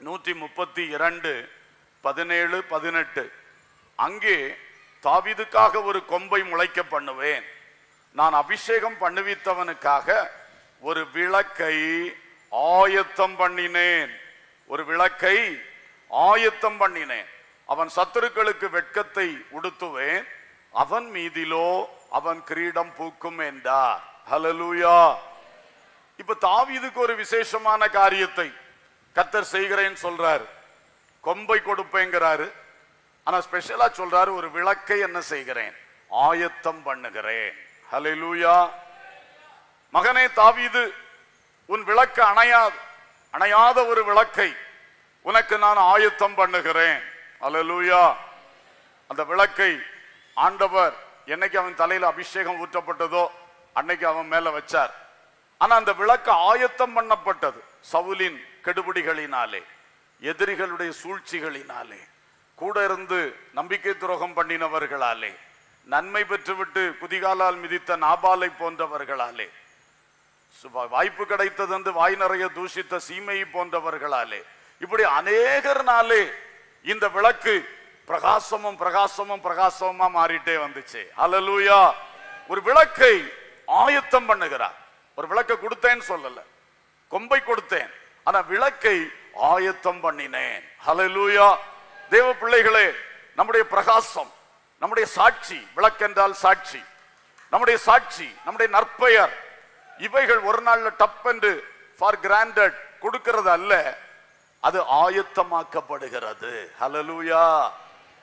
நூற்றி முப்பத்தி இரண்டு பதினேழு பதினெட்டு. அங்கே தாவிதுக்காக ஒரு கொம்பை முளைக்க பண்ணுவேன். நான் அபிஷேகம் பண்ணுவித்தவனுக்காக ஒரு விளக்கை ஆயத்தம் பண்ணினேன். ஒரு விளக்கை ஆயத்தம் பண்ணினேன். அவன் சத்துருக்களுக்கு வெட்கத்தை உடுத்துவேன். அவன் மீதிலோ அவன் கிரீடம் பூக்கும் என்றார். ஹலலூயா இப்ப தாவீதுக்கு ஒரு விசேஷமான காரியத்தை கத்தர் செய்கிறேன்னு சொல்றாரு. கொம்பை கொடுப்பேங்கிறாரு. ஆனா ஸ்பெஷலா சொல்றாரு ஒரு விளக்கை என்ன செய்கிறேன்? ஆயத்தம் பண்ணுகிறேன். ஹalleluya மகனே தாவீது உன் விளக்கு அணையாது. அணையாத ஒரு விளக்கை உனக்கு நான் ஆயத்தம் பண்ணுகிறேன். அலலூயா அந்த விளக்கை ஆண்டவர் என்னைக்கு அவன் தலையில் அபிஷேகம் ஊற்றப்பட்டதோ அன்னைக்கு அவன் மேல வச்சார். ஆனா அந்த விளக்கு ஆயத்தம் பண்ணப்பட்டது சவுலின் கெடுபிடிகளினாலே எதிரிகளுடைய சூழ்ச்சிகளினாலே கூட இருந்து நம்பிக்கை துரோகம் பண்ணினவர்களாலே நன்மை பெற்றுவிட்டு குதிகாலால் மிதித்த நாபாலை போன்றவர்களாலே வாய்ப்பு கிடைத்தது என்று வாய் நிறைய தூஷித்த சீமையை போன்றவர்களாலே இப்படி அநேகர்னாலே இந்த விளக்கு பிரகாசமும் பிரகாசமும் பிரகாசமா மாறிட்டே வந்துச்சு. அலலூயா ஒரு விளக்கை ஆயத்தம் பண்ணுகிறார். ஒரு விளக்கை கொடுத்தேன்னு சொல்லல. கொம்பை கொடுத்தேன். ஆனா விளக்கை ஆயத்தம் பண்ணினேன். ஹலலூயா தேவ பிள்ளைகளே நம்முடைய பிரகாசம் நம்முடைய சாட்சி விளக்கென்றால் சாட்சி. நம்முடைய சாட்சி நம்முடைய நற்பெயர் இவைகள் ஒரு நாள்ல டப் என்று ஃபார் கிராண்டட் கொடுக்கிறது அல்ல அது ஆயத்தமாக்கப்படுகிறது. ஹலலூயா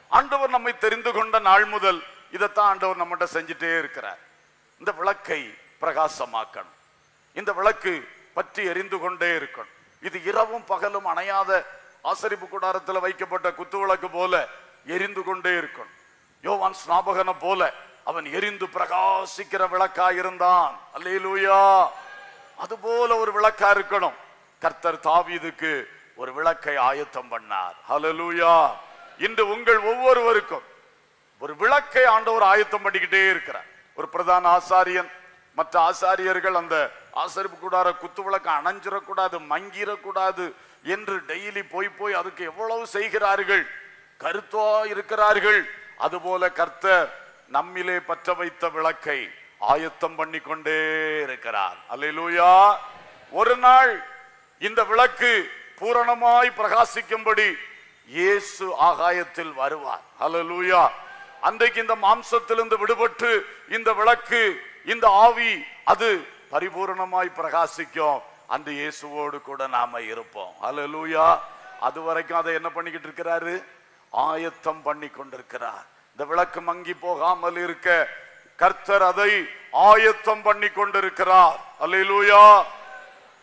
ஆண்டவர் நம்மை தெரிந்து கொண்ட நாள் முதல் இதைத்தான் ஆண்டவர் நம்மகிட்ட செஞ்சுட்டே இருக்கிறார். இந்த விளக்கை பிரகாசமாக்கணும். இந்த விளக்கு பற்றி எரிந்து கொண்டே இருக்கணும். இது இரவும் பகலும் அணையாத ஆசரிப்பு கூடாரத்தில் வைக்கப்பட்ட குத்து விளக்கு போல எரிந்து கொண்டே இருக்கணும். யோவான் ஸ்நாபகனை போல அவன் எரிந்து பிரகாசிக்கிற விளக்கா இருந்தான். அல்லேலூயா. அது போல ஒரு விளக்கா இருக்கணும். கர்த்தர் தாவீதுக்கு ஒரு விளக்கை ஆயத்தம் பண்ணார். ஹலலூயா இன்று உங்கள் ஒவ்வொருவருக்கும் ஒரு விளக்கை ஆண்டவர் ஆயத்தம் பண்ணிக்கிட்டே இருக்கிறார். ஒரு பிரதான ஆசாரியன் மற்ற ஆசாரியர்கள் அந்த ஆசரிப்பு கூடார குத்து விளக்கு அணைஞ்சிடக்கூடாது மங்கிடக்கூடாது என்று டெய்லி போய் போய் அதுக்கு எவ்வளவு செய்கிறார்கள்? கருத்தோ இருக்கிறார்கள். அதுபோல கர்த்தர் நம்மிலே பற்ற வைத்த விளக்கை ஆயத்தம் பண்ணி கொண்டே இருக்கிறார். அல்லேலூயா. ஒரு நாள் இந்த விளக்கு பூரணமாய் பிரகாசிக்கும்படி இயேசு ஆகாயத்தில் வருவார். ஹalleluya அன்றைக்கு இந்த மாம்சத்திலிருந்து விடுபட்டு இந்த விளக்கு இந்த ஆவி அது பரிபூரணமாய் பிரகாசிக்கும். அந்த இயேசுவோடு கூட நாம இருப்போம். ஹalleluya அது வரைக்கும் அதை என்ன பண்ணிக்கிட்டு இருக்கிறாரு? ஆயத்தம் பண்ணி கொண்டிருக்கிறார். இந்த விளக்கு மங்கி போகாமல் இருக்க. கர்த்தர் அதை ஆயத்தம் பண்ணி கொண்டிருக்கிறார். அல்லூயா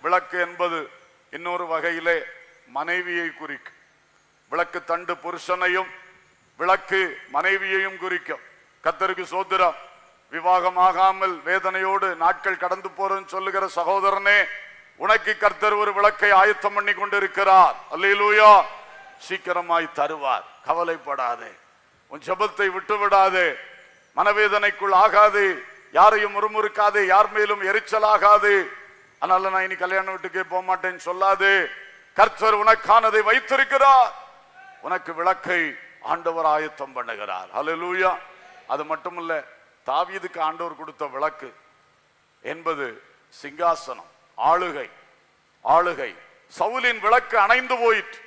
விளக்கு என்பது இன்னொரு வகையிலே மனைவியை குறிக்கும். விளக்கு தண்டு புருஷனையும் விளக்கு மனைவியையும் குறிக்கும். கத்தருக்கு சோத்திரம். விவாகமாகாமல் வேதனையோடு நாட்கள் கடந்து போறன்னு சொல்லுகிற சகோதரனே உனக்கு கர்த்தர் ஒரு விளக்கை ஆயத்தம் பண்ணி கொண்டிருக்கிறார். அல்லேலூயா. சீக்கிரமாய் தருவார். கவலைப்படாதே. உன் ஜபத்தை விட்டு விடாதே மனவேதனைக்குள் ஆகாது. யாரையும் முறுமுறுக்காது. யார் மேலும் எரிச்சல் ஆகாது அதனால நான் இனி கல்யாண வீட்டுக்கே போக மாட்டேன்னு சொல்லாது. கர்த்தர் உனக்கானதை வைத்திருக்கிறார். உனக்கு விளக்கை ஆண்டவர் ஆயத்தம் பண்ணுகிறார். ஹalleluya அது மட்டுமல்ல தாவீதுக்கு ஆண்டவர் கொடுத்த விளக்கு என்பது சிங்காசனம் ஆளுகை ஆளுகை. சவுலின் விளக்கு அணைந்து போயிற்று.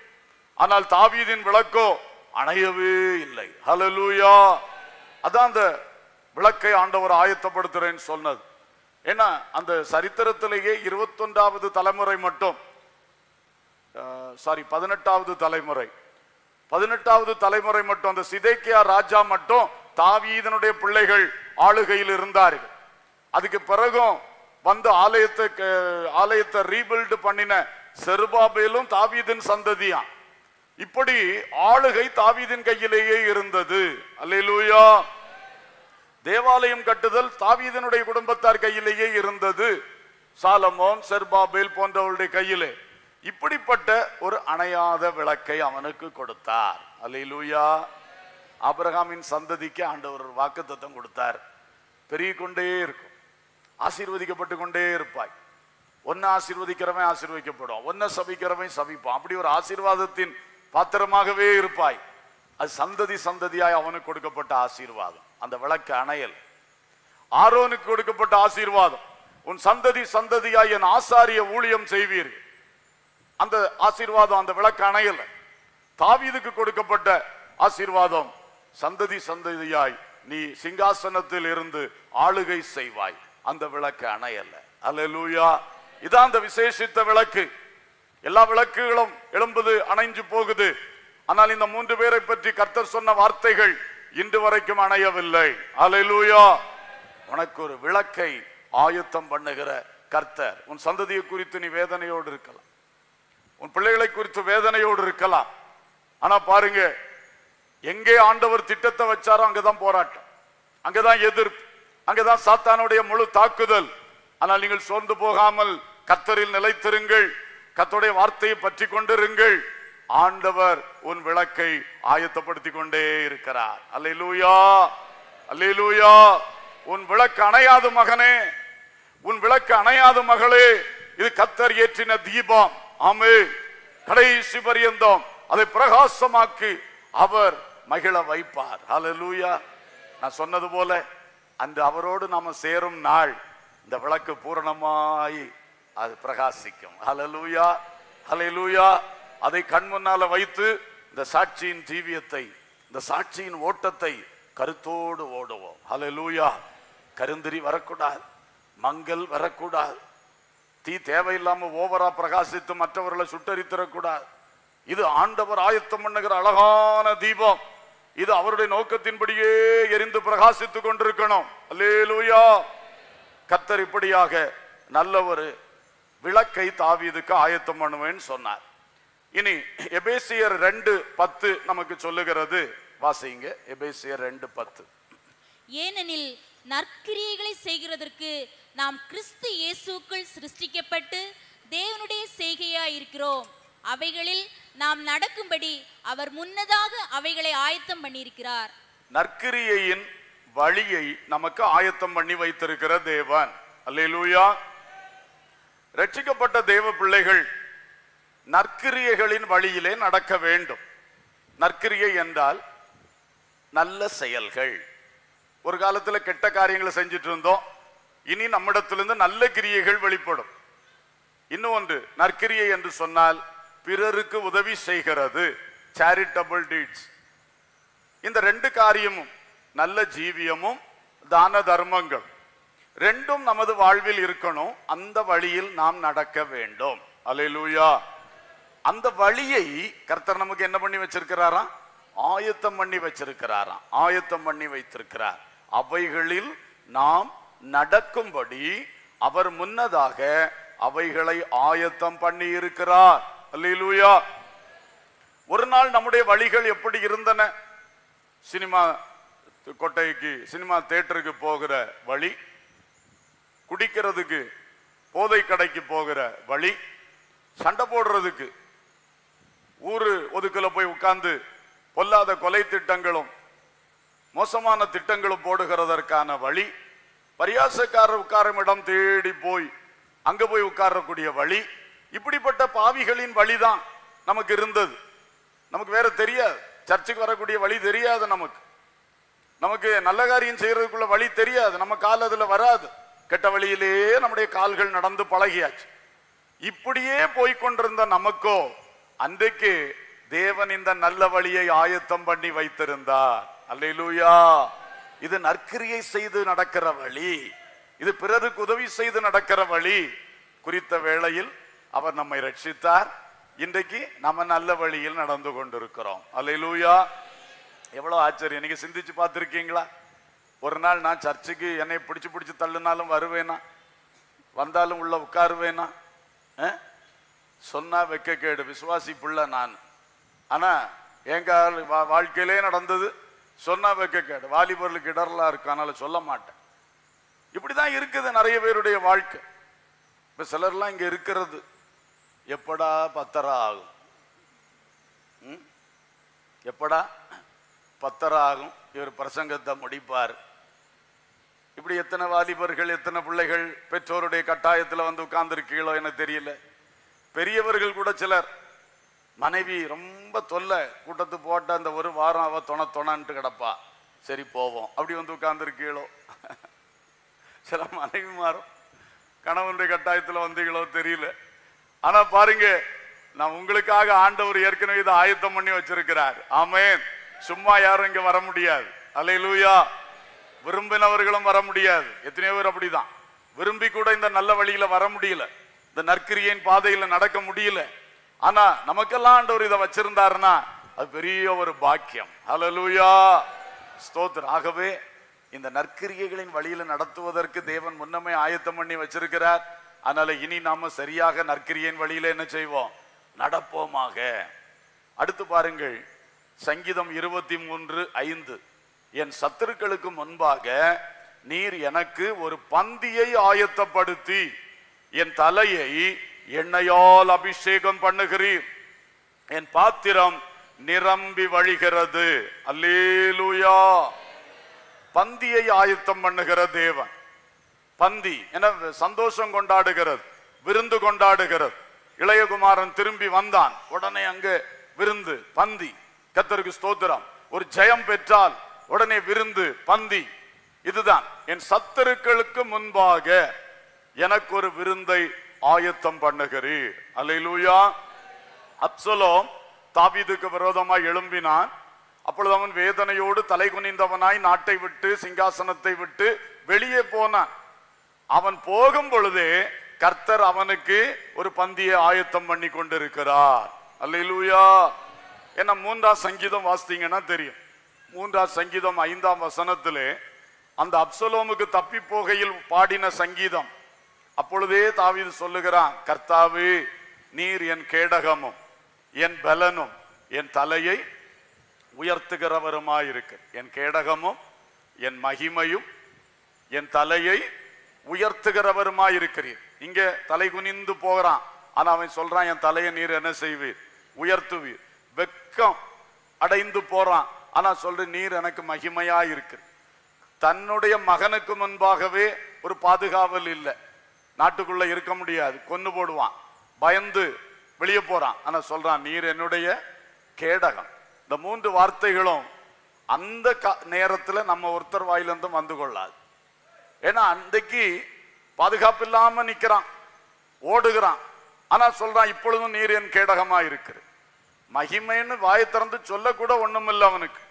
ஆனால் தாவீதின் விளக்கோ அணையவே இல்லை. ஹலலூயா அதான் அந்த விளக்கை ஆண்டவர் ஆயத்தப்படுத்துறேன்னு சொன்னது. ஏன்னா அந்த சரித்திரத்திலேயே இருபத்தொன்றாவது தலைமுறை மட்டும் சாரி பதினெட்டாவது தலைமுறை. பதினெட்டாவது தலைமுறை மட்டும் அந்த சிதைக்கியா ராஜா மட்டும் தாவீதனுடைய பிள்ளைகள் ஆளுகையில் இருந்தார்கள். அதுக்கு பிறகும் வந்து ஆலயத்தை க- ஆலயத்தை ரீபில்டு பண்ணின செருபாபேலும் தாவீதின் சந்ததியா இப்படி ஆளுகை தாவீதின் கையிலேயே இருந்தது. அல்லேலூயா. தேவாலயம் கட்டுதல் தாவீதனுடைய குடும்பத்தார் கையிலேயே இருந்தது. சாலமோன் செர்பாபேல் போன்றவருடைய கையிலே. இப்படிப்பட்ட ஒரு அணையாத விளக்கை அவனுக்கு கொடுத்தார். அல்லேலூயா. ஆபிரகாமின் சந்ததிக்கு ஆண்டவர் ஒரு வாக்குத்தத்தம் கொடுத்தார். பெருகி கொண்டே இருக்கும். ஆசீர்வதிக்கப்பட்டு கொண்டே இருப்பாய். ஒன்னு ஆசீர்வதிக்கிறவன் ஆசீர்வதிக்கப்படும் ஒன்ன சபிக்கிறவன் சபிப்பான். அப்படி ஒரு ஆசீர்வாதத்தின் பாத்திரமாகவே இருப்பாய். அது சந்ததி சந்ததியாய் அவனுக்கு கொடுக்கப்பட்ட ஆசீர்வாதம். அந்த விளக்கு அணையல். ஆரோனுக்கு கொடுக்கப்பட்ட ஆசீர்வாதம். உன் சந்ததி சந்ததியாய் என் ஆசாரிய ஊழியம் செய்வீர்கள் அந்த ஆசீர்வாதம் அந்த விளக்கு அணையல். தாவீதுக்கு கொடுக்கப்பட்ட ஆசீர்வாதம். சந்ததி சந்ததியாய் நீ சிங்காசனத்தில் இருந்து ஆளுகை செய்வாய். அந்த விளக்கு அணையல்ல. அலலூயா இதான் அந்த விசேஷித்த விளக்கு. எல்லா விளக்குகளும் எழும்புது அணைஞ்சு போகுது. ஆனால் இந்த மூன்று பேரை பற்றி கர்த்தர் சொன்ன வார்த்தைகள் இன்று வரைக்கும் அணையவில்லை. அலலூயா உனக்கு ஒரு விளக்கை ஆயத்தம் பண்ணுகிற கர்த்தர். உன் சந்ததியை குறித்து நீ வேதனையோடு இருக்கலாம். உன் பிள்ளைகளை குறித்து வேதனையோடு இருக்கலாம். ஆனா பாருங்க எங்கே ஆண்டவர் திட்டத்தை வச்சாரோ அங்கதான் போராட்டம். அங்கதான் எதிர்ப்பு. அங்கதான் சாத்தானுடைய முழு தாக்குதல். ஆனால் நீங்கள் சோர்ந்து போகாமல் கத்தரில் நிலைத்திருங்கள். கத்தருடைய வார்த்தையை பற்றி கொண்டிருங்கள். ஆண்டவர் உன் விளக்கை ஆயத்தப்படுத்தி கொண்டே இருக்கிறார். அல்லூயா அல்லூயா உன் விளக்கு அணையாது மகனே. உன் விளக்கு அணையாது மகளே. இது கத்தர் ஏற்றின தீபம். ஆமே கடைசி பரியந்தம். அதை பிரகாசமாக்கி அவர் மகிழ வைப்பார். ஹலலூயா நான் சொன்னது போல அந்த அவரோடு நாம சேரும் நாள் இந்த விளக்கு பூரணமாய் அது பிரகாசிக்கும். ஹலலூயா ஹலலூயா அதை கண் முன்னால வைத்து இந்த சாட்சியின் ஜீவியத்தை இந்த சாட்சியின் ஓட்டத்தை கருத்தோடு ஓடுவோம். ஹலலூயா கருந்திரி வரக்கூடாது மங்கள் வரக்கூடாது தீ தேவையில்லாம ஓவரா பிரகாசித்து மற்றவர்களை சுட்டரித்திடக்கூடாது இது ஆண்டவர் ஆயத்தம் பண்ணுகிற அழகான தீபம். இது அவருடைய நோக்கத்தின்படியே எரிந்து பிரகாசித்துக் கொண்டிருக்கணும். அல்லேலூயா. கத்தர் இப்படியாக நல்ல ஒரு விளக்கை தாவீதுக்கு ஆயத்தம் பண்ணுவேன்னு சொன்னார். இனி எபேசியர் ரெண்டு பத்து நமக்கு சொல்லுகிறது. வாசிங்க எபேசியர் ரெண்டு பத்து. ஏனெனில் நற்கிரியைகளை செய்கிறதற்கு நாம் கிறிஸ்து இயேசுக்குள் சிருஷ்டிக்கப்பட்டு தேவனுடைய செய்கையாய் இருக்கிறோம் அவைகளில் நாம் நடக்கும்படி அவர் முன்னதாக அவைகளை ஆயத்தம் பண்ணியிருக்கிறார். நற்கிரியையின் வழியை நமக்கு ஆயத்தம் பண்ணி வைத்திருக்கிற தேவன். அல்லேலூயா. ரட்சிக்கப்பட்ட தேவ பிள்ளைகள் நற்கிரியைகளின் வழியிலே நடக்க வேண்டும். நற்கிரியை என்றால் நல்ல செயல்கள். ஒரு காலத்துல கெட்ட காரியங்களை செஞ்சுட்டு இருந்தோம். இனி நம்மிடத்திலிருந்து நல்ல கிரியைகள் வெளிப்படும். இன்னும் ஒன்று நற்கிரியை என்று சொன்னால் பிறருக்கு உதவி செய்கிறது. சேரிட்டபிள் டீட்ஸ் இந்த ரெண்டு காரியமும் நல்ல ஜீவியமும் தான தர்மங்கள். ரெண்டும் நமது வாழ்வில் இருக்கணும். அந்த வழியில் நாம் நடக்க வேண்டும். அல்லேலூயா அந்த வழியை கர்த்தர் நமக்கு என்ன பண்ணி வச்சிருக்கிறாராம்? ஆயத்தம் பண்ணி வச்சிருக்கிறாராம். ஆயத்தம் பண்ணி வைத்திருக்கிறார். அவைகளில் நாம் நடக்கும்படி அவர் முன்னதாக அவைகளை ஆயத்தம் பண்ணி இருக்கிறார் அல்லேலூயா. ஒரு நாள் நம்முடைய வழிகள் எப்படி இருந்தன? சினிமா கொட்டைக்கு சினிமா தேட்டருக்கு போகிற வழி குடிக்கிறதுக்கு போதை கடைக்கு போகிற வழி சண்டை போடுறதுக்கு ஊரு ஒதுக்கில் போய் உட்கார்ந்து பொல்லாத கொலை திட்டங்களும் மோசமான திட்டங்களும் போடுகிறதற்கான வழி பரியாசக்காரர் உட்காரும் இடம் தேடி போய் அங்க போய் உட்காரக்கூடிய வழி இப்படிப்பட்ட பாவிகளின் வழிதான் நமக்கு இருந்தது. நமக்கு வேற தெரியாது. சர்ச்சுக்கு வரக்கூடிய வழி தெரியாது நமக்கு. நமக்கு நல்ல காரியம் செய்யறதுக்குள்ள வழி தெரியாது. நம்ம கால் அதுல வராது. கெட்ட வழியிலேயே நம்முடைய கால்கள் நடந்து பழகியாச்சு. இப்படியே போய்க்கொண்டிருந்த நமக்கோ அன்றைக்கு தேவன் இந்த நல்ல வழியை ஆயத்தம் பண்ணி வைத்திருந்தார். அல்லையிலூயா இது நற்கிரியை செய்து நடக்கிற வழி. இது பிறருக்கு உதவி செய்து நடக்கிற வழி. குறித்த வேளையில் அவர் நம்மை ரட்சித்தார். இன்றைக்கு நம்ம நல்ல வழியில் நடந்து கொண்டிருக்கிறோம். அல்லேலூயா. எவ்வளவு ஆச்சரியம். நீங்க சிந்திச்சு பார்த்துருக்கீங்களா? ஒரு நாள் நான் சர்ச்சுக்கு என்னை பிடிச்சி பிடிச்சி தள்ளுனாலும் வருவேனா? வந்தாலும் உள்ள உட்காருவேனா? சொன்னா வெக்க கேடு விசுவாசி புள்ள நான். ஆனா எங்க வா- வாழ்க்கையிலே நடந்தது சொன்னா வெக்க கேடு வாலிபர்களுக்கு இடர்லாம் இருக்கு. அதனால சொல்ல மாட்டேன். இப்படிதான் இருக்குது நிறைய பேருடைய வாழ்க்கை. இப்ப சிலர்லாம் இங்க இருக்கிறது. எப்படா பத்தரா ஆகும் ம்? எப்படா பத்தரா ஆகும் இவர் பிரசங்கத்தை முடிப்பார். இப்படி எத்தனை வாலிபர்கள் எத்தனை பிள்ளைகள் பெற்றோருடைய கட்டாயத்தில் வந்து உட்கார்ந்துருக்கீங்களோ எனக்கு தெரியல. பெரியவர்கள் கூட சிலர் மனைவி ரொம்ப தொல்லை கூட்டத்து போட்ட அந்த ஒரு வாரம் அவ தொண தொணன்ட்டு கிடப்பா. சரி போவோம். அப்படி வந்து உட்கார்ந்துருக்கீங்களோ? சில மனைவி மாறும் கணவனுடைய கட்டாயத்தில் வந்தீங்களோ தெரியல. ஆனா பாருங்க நான் உங்களுக்காக ஆண்டவர் ஏற்கனவே இதை ஆயத்தம் பண்ணி வச்சிருக்கிறார். ஆமேன். சும்மா யாரும் இங்க வர முடியாது. அல்லேலூயா. விரும்பினவர்களும் வர முடியாது. எத்தனையோ பேர் அப்படிதான். விரும்பி கூட இந்த நல்ல வழியில வர முடியல. இந்த நற்கிரியின் பாதையில நடக்க முடியல. ஆனா நமக்கெல்லாம் ஆண்டவர் இதை வச்சிருந்தாருன்னா அது பெரிய ஒரு பாக்கியம். ஹalleluya ஸ்தோத்திரம். ஆகவே இந்த நற்கிரியைகளின் வழியில நடத்துவதற்கு தேவன் முன்னமே ஆயத்தம் பண்ணி வச்சிருக்கிறார். அதனால இனி நாம சரியாக நற்கிரியின் வழியில என்ன செய்வோம்? நடப்போமாக. அடுத்து பாருங்கள் சங்கீதம் இருபத்தி மூன்று ஐந்து. என் சத்துருக்களுக்கு முன்பாக நீர் எனக்கு ஒரு பந்தியை ஆயத்தப்படுத்தி என் தலையை எண்ணெயால் அபிஷேகம் பண்ணுகிறீர். என் பாத்திரம் நிரம்பி வழிகிறது. அல்லேலூயா. பந்தியை ஆயத்தம் பண்ணுகிற தேவன். பந்தி என சந்தோஷம் கொண்டாடுகிறது விருந்து கொண்டாடுகிறது. இளையகுமாரன் திரும்பி வந்தான். உடனே அங்கு விருந்து பந்தி. கத்தருக்கு ஸ்தோத்திரம். ஒரு ஜெயம் பெற்றால் உடனே விருந்து பந்தி. இதுதான். என் சத்தருக்களுக்கு முன்பாக எனக்கு ஒரு விருந்தை ஆயத்தம் பண்ணுகிறீர். அல்லேலூயா. அப்சலோம். தாவீதுக்கு விரோதமாய் எழும்பினான். அப்பொழுது அவன் வேதனையோடு தலை குனிந்தவனாய் நாட்டை விட்டு சிங்காசனத்தை விட்டு வெளியே போனான். அவன் போகும் பொழுது கர்த்தர் அவனுக்கு ஒரு பந்தியை ஆயத்தம் பண்ணி கொண்டிருக்கிறார். அல்லூயா என்ன மூன்றாம் சங்கீதம் வாசித்தீங்கன்னா தெரியும். மூன்றாம் சங்கீதம் ஐந்தாம் வசனத்தில் அந்த அப்சலோமுக்கு தப்பி போகையில் பாடின சங்கீதம். அப்பொழுதே தாவிது சொல்லுகிறான் கர்த்தாவு நீர் என் கேடகமும் என் பலனும் என் தலையை உயர்த்துகிறவருமாயிருக்கு. என் கேடகமும் என் மகிமையும் என் தலையை உயர்த்துகிறவருமாயிருக்கிறீர். இங்கே தலை குனிந்து போகிறான். ஆனா அவன் சொல்றான் என் தலையை நீர் என்ன செய்வீர்? உயர்த்துவீர். வெக்கம் அடைந்து போறான். ஆனா சொல்ற நீர் எனக்கு மகிமையா இருக்கு தன்னுடைய மகனுக்கு முன்பாகவே ஒரு பாதுகாவல் இல்லை. நாட்டுக்குள்ள இருக்க முடியாது. கொன்று போடுவான். பயந்து வெளியே போறான். ஆனா சொல்றான் நீர் என்னுடைய கேடகம். இந்த மூன்று வார்த்தைகளும் அந்த க- நேரத்தில் நம்ம ஒருத்தர் வாயிலிருந்தும் வந்து கொள்ளாது. ஏன்னா அன்றைக்கு பாதுகாப்பு இல்லாமல் நிற்கிறான் ஓடுகிறான். ஆனால் சொல்கிறான் இப்பொழுதும் நீர் என் கேடகமாக இருக்குது மகிமைன்னு வாயை திறந்து சொல்லக்கூட ஒண்ணுமில்ல அவனுக்கு.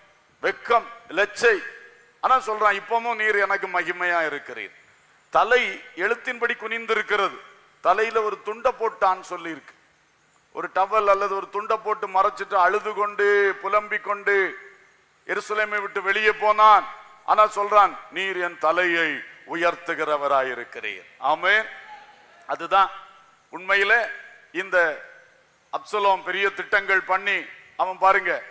வெக்கம் லெச்சை. ஆனால் சொல்கிறான் இப்பவும் நீர் எனக்கு மகிமையாக இருக்கிறீர் தலை எழுத்தின்படி குனிந்திருக்கிறது. தலையில் ஒரு துண்டை போட்டான் சொல்லியிருக்கு. ஒரு டவல் அல்லது ஒரு துண்டை போட்டு மறைச்சிட்டு அழுது கொண்டு புலம்பிக் கொண்டு எருசலேமை விட்டு வெளியே போனான். ஆனால் சொல்றான் நீர் என் தலையை உயர்த்துகிறவராயிருக்கிறீர். ஆமே அதுதான் உண்மையில இந்த அப்சலோம் பெரிய திட்டங்கள் பண்ணி அவன் பாருங்க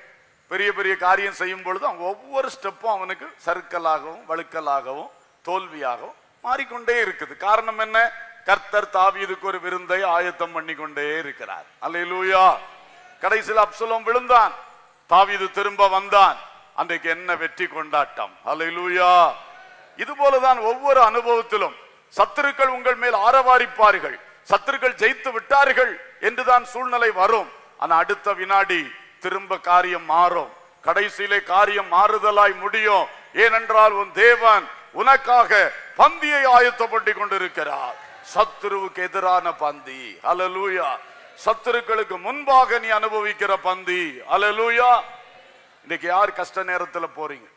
பெரிய பெரிய காரியம் செய்யும் பொழுது அவன் ஒவ்வொரு ஸ்டெப்பும் அவனுக்கு சறுக்கலாகவும் வழுக்கலாகவும் தோல்வியாகவும் மாறிக்கொண்டே இருக்குது. காரணம் என்ன? கர்த்தர் தாவீதுக்கு ஒரு விருந்தை ஆயத்தம் பண்ணி கொண்டே இருக்கிறார். அல்லேலூயா. கடைசியில் அப்சலோம் விழுந்தான். தாவீது திரும்ப வந்தான். அன்றைக்கு என்ன வெற்றி கொண்டாட்டம்? அல்லேலூயா. இது போலதான் ஒவ்வொரு அனுபவத்திலும் சத்துருக்கள் உங்கள் மேல் ஆரவாரிப்பார்கள். சத்துருக்கள் ஜெயித்து விட்டார்கள் என்றுதான் சூழ்நிலை வரும். ஆனா அடுத்த வினாடி திரும்ப காரியம் மாறும். கடைசியிலே காரியம் மாறுதலாய் முடியும். ஏனென்றால் உன் தேவன் உனக்காக பந்தியை ஆயத்தப்பட்டு கொண்டிருக்கிறார். சத்துருவுக்கு எதிரான பந்தி. அலலூயா சத்துருக்களுக்கு முன்பாக நீ அனுபவிக்கிற பந்தி. அலலூயா இன்னைக்கு யார் கஷ்ட நேரத்துல போறீங்க?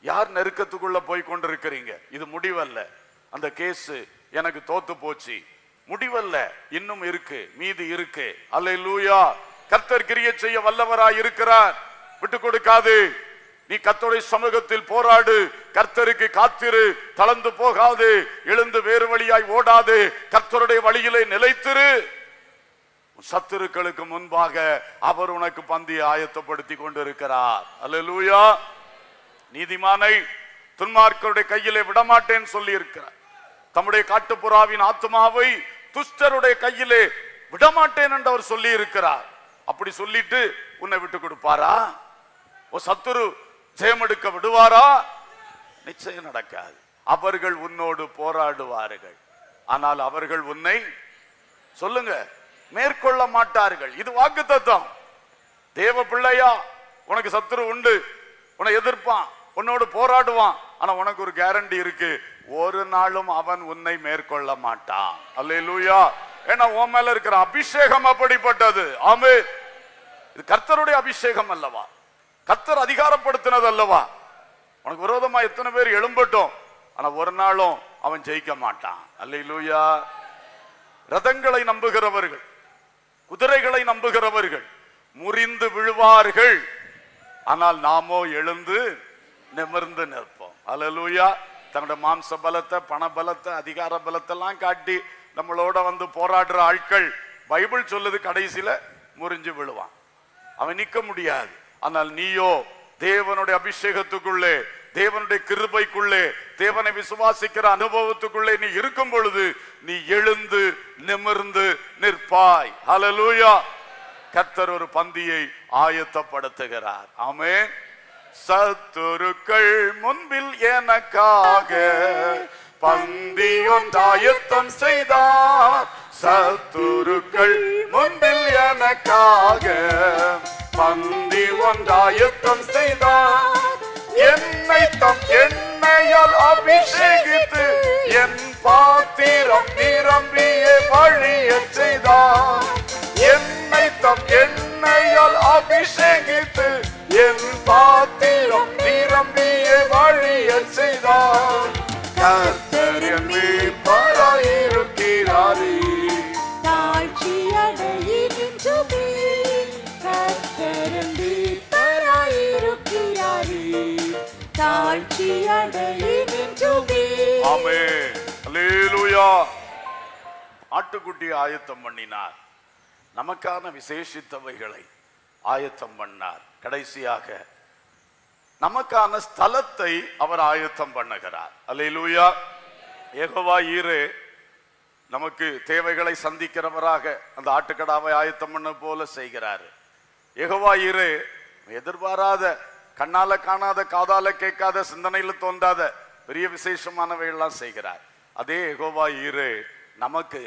யார் நெருக்கத்துக்குள்ள போய் கொண்டிருக்கிறீங்க? இது முடிவல்ல. அந்த கேஸ் எனக்கு தோத்து போச்சு. முடிவல்ல. இன்னும் இருக்கு. மீதி இருக்கு. அல்லேலூயா. கர்த்தர் கிரிய செய்ய வல்லவராய் இருக்கிறார். விட்டு கொடுக்காது. நீ கத்தோடைய சமூகத்தில் போராடு. கர்த்தருக்கு காத்திரு. தளர்ந்து போகாது. எழுந்து வேறு வழியாய் ஓடாது. கர்த்தருடைய வழியிலே நிலைத்திரு. சத்துருக்களுக்கு முன்பாக அவர் உனக்கு பந்தியை ஆயத்தப்படுத்தி கொண்டிருக்கிறார். அல்லேலூயா. நீதிமானை துன்மார்க்கருடைய கையிலே விடமாட்டேன் சொல்லி இருக்கிறார் தம்முடைய காட்டுப்புறாவின் ஆத்மாவை துஷ்டருடைய கையிலே விடமாட்டேன் என்று அவர் சொல்லி இருக்கிறார் அப்படி சொல்லிட்டு உன்னை விட்டு கொடுப்பாரா? ஓ சத்துரு ஜெயமெடுக்க விடுவாரா? நிச்சயம் நடக்காது. அவர்கள் உன்னோடு போராடுவார்கள். ஆனால் அவர்கள் உன்னை சொல்லுங்க மேற்கொள்ள மாட்டார்கள். இது வாக்கு தத்துவம் தேவ பிள்ளையா உனக்கு சத்துரு உண்டு உன்னை எதிர்ப்பான். உன்னோடு போராடுவான். ஆனா உனக்கு ஒரு கேரண்டி இருக்கு. ஒரு நாளும் அவன் உன்னை மேற்கொள்ள மாட்டான். அல்லேலூயா. ஏன்னா உன் மேல இருக்கிற அபிஷேகம் அப்படிப்பட்டது. ஆமே இது கர்த்தருடைய அபிஷேகம் அல்லவா? கர்த்தர் அதிகாரப்படுத்தினது அல்லவா? உனக்கு விரோதமா எத்தனை பேர் எழும்பட்டும். ஆனா ஒரு நாளும் அவன் ஜெயிக்க மாட்டான். அல்லேலூயா. ரதங்களை நம்புகிறவர்கள் குதிரைகளை நம்புகிறவர்கள் முறிந்து விழுவார்கள். ஆனால் நாமோ எழுந்து நிமிர்ந்து நிற்போம். அலலூயா தன்னோட மாம்ச பலத்தை பண பலத்தை அதிகார பலத்தெல்லாம் காட்டி நம்மளோட வந்து போராடுற ஆட்கள் பைபிள் சொல்லுது கடைசியில முறிஞ்சு விழுவான். அவன் நிற்க முடியாது. ஆனால் நீயோ தேவனுடைய அபிஷேகத்துக்குள்ளே தேவனுடைய கிருபைக்குள்ளே தேவனை விசுவாசிக்கிற அனுபவத்துக்குள்ளே நீ இருக்கும் பொழுது நீ எழுந்து நிமிர்ந்து நிற்பாய். ஹலலூயா கத்தர் ஒரு பந்தியை ஆயத்தப்படுத்துகிறார். ஆமே சத்துருக்கள் முன்பில் எனக்காக பந்தி ஒன்றாயத்தம் செய்தார். சத்துருக்கள் முன்பில் எனக்காக பந்தி ஒன்றாயத்தம் செய்தார். என்னை தம் எண்ணெயால் அபிஷேகித்து என் பாத்திரம் நிரம்பிய வழிய செய்தார். என்னை தம் எண்ணெயால் அபிஷேகித்து என் பாத்திரம் நிரம்பிய வழியச் செய்தார். கர்த்தர் என் மீட்பராயிருக்கிறாரே ஆட்டுக்குட்டி ஆயத்தம் பண்ணினார். நமக்கான விசேஷித்தவைகளை ஆயத்தம் பண்ணார். கடைசியாக நமக்கான ஸ்தலத்தை அவர் ஆயத்தம் பண்ணுகிறார். அல்லேலூயா. ஏகோவா ஈரு நமக்கு தேவைகளை சந்திக்கிறவராக அந்த ஆட்டுக்கடாவை ஆயத்தம் பண்ண போல செய்கிறார். ஏகோவா ஈரு எதிர்பாராத கண்ணால காணாத காதால கேட்காத சிந்தனையில தோன்றாத பெரிய விசேஷமானவையெல்லாம் செய்கிறார். அதே ஏகோவா ஈரு நமக்கு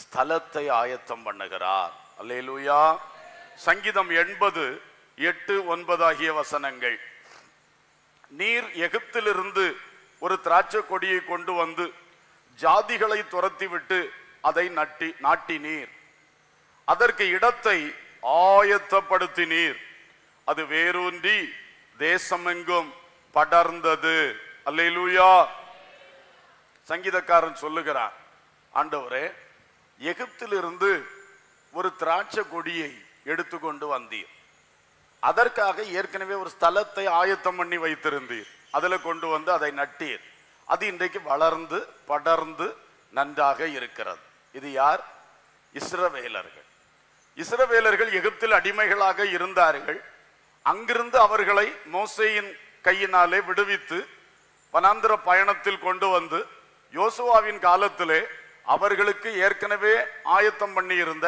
ஸ்தலத்தை ஆயத்தம் பண்ணுகிறார். அல்லேலூயா. சங்கீதம் எண்பது எட்டு ஒன்பது ஆகிய வசனங்கள். நீர் எகிப்திலிருந்து ஒரு திராட்சை கொடியை கொண்டு வந்து ஜாதிகளை துரத்திவிட்டு அதை நட்டி நாட்டினீர். அதற்கு இடத்தை ஆயத்தப்படுத்தினீர். அது வேரூன்றி தேசமெங்கும் படர்ந்தது. அல்லூயா சங்கீதக்காரன் சொல்லுகிறான் ஆண்டவரே எகிப்திலிருந்து ஒரு திராட்சை கொடியை எடுத்துக்கொண்டு வந்தீர். அதற்காக ஏற்கனவே ஒரு ஸ்தலத்தை ஆயத்தம் பண்ணி வைத்திருந்தீர். அதில் கொண்டு வந்து அதை நட்டீர். அது இன்றைக்கு வளர்ந்து படர்ந்து நன்றாக இருக்கிறது. இது யார்? இஸ்ரவேலர்கள். இஸ்ரவேலர்கள் எகிப்தில் அடிமைகளாக இருந்தார்கள். அங்கிருந்து அவர்களை மோசையின் கையினாலே விடுவித்து வனாந்திர பயணத்தில் கொண்டு வந்து யோசுவாவின் காலத்திலே அவர்களுக்கு ஏற்கனவே ஆயத்தம் பண்ணியிருந்த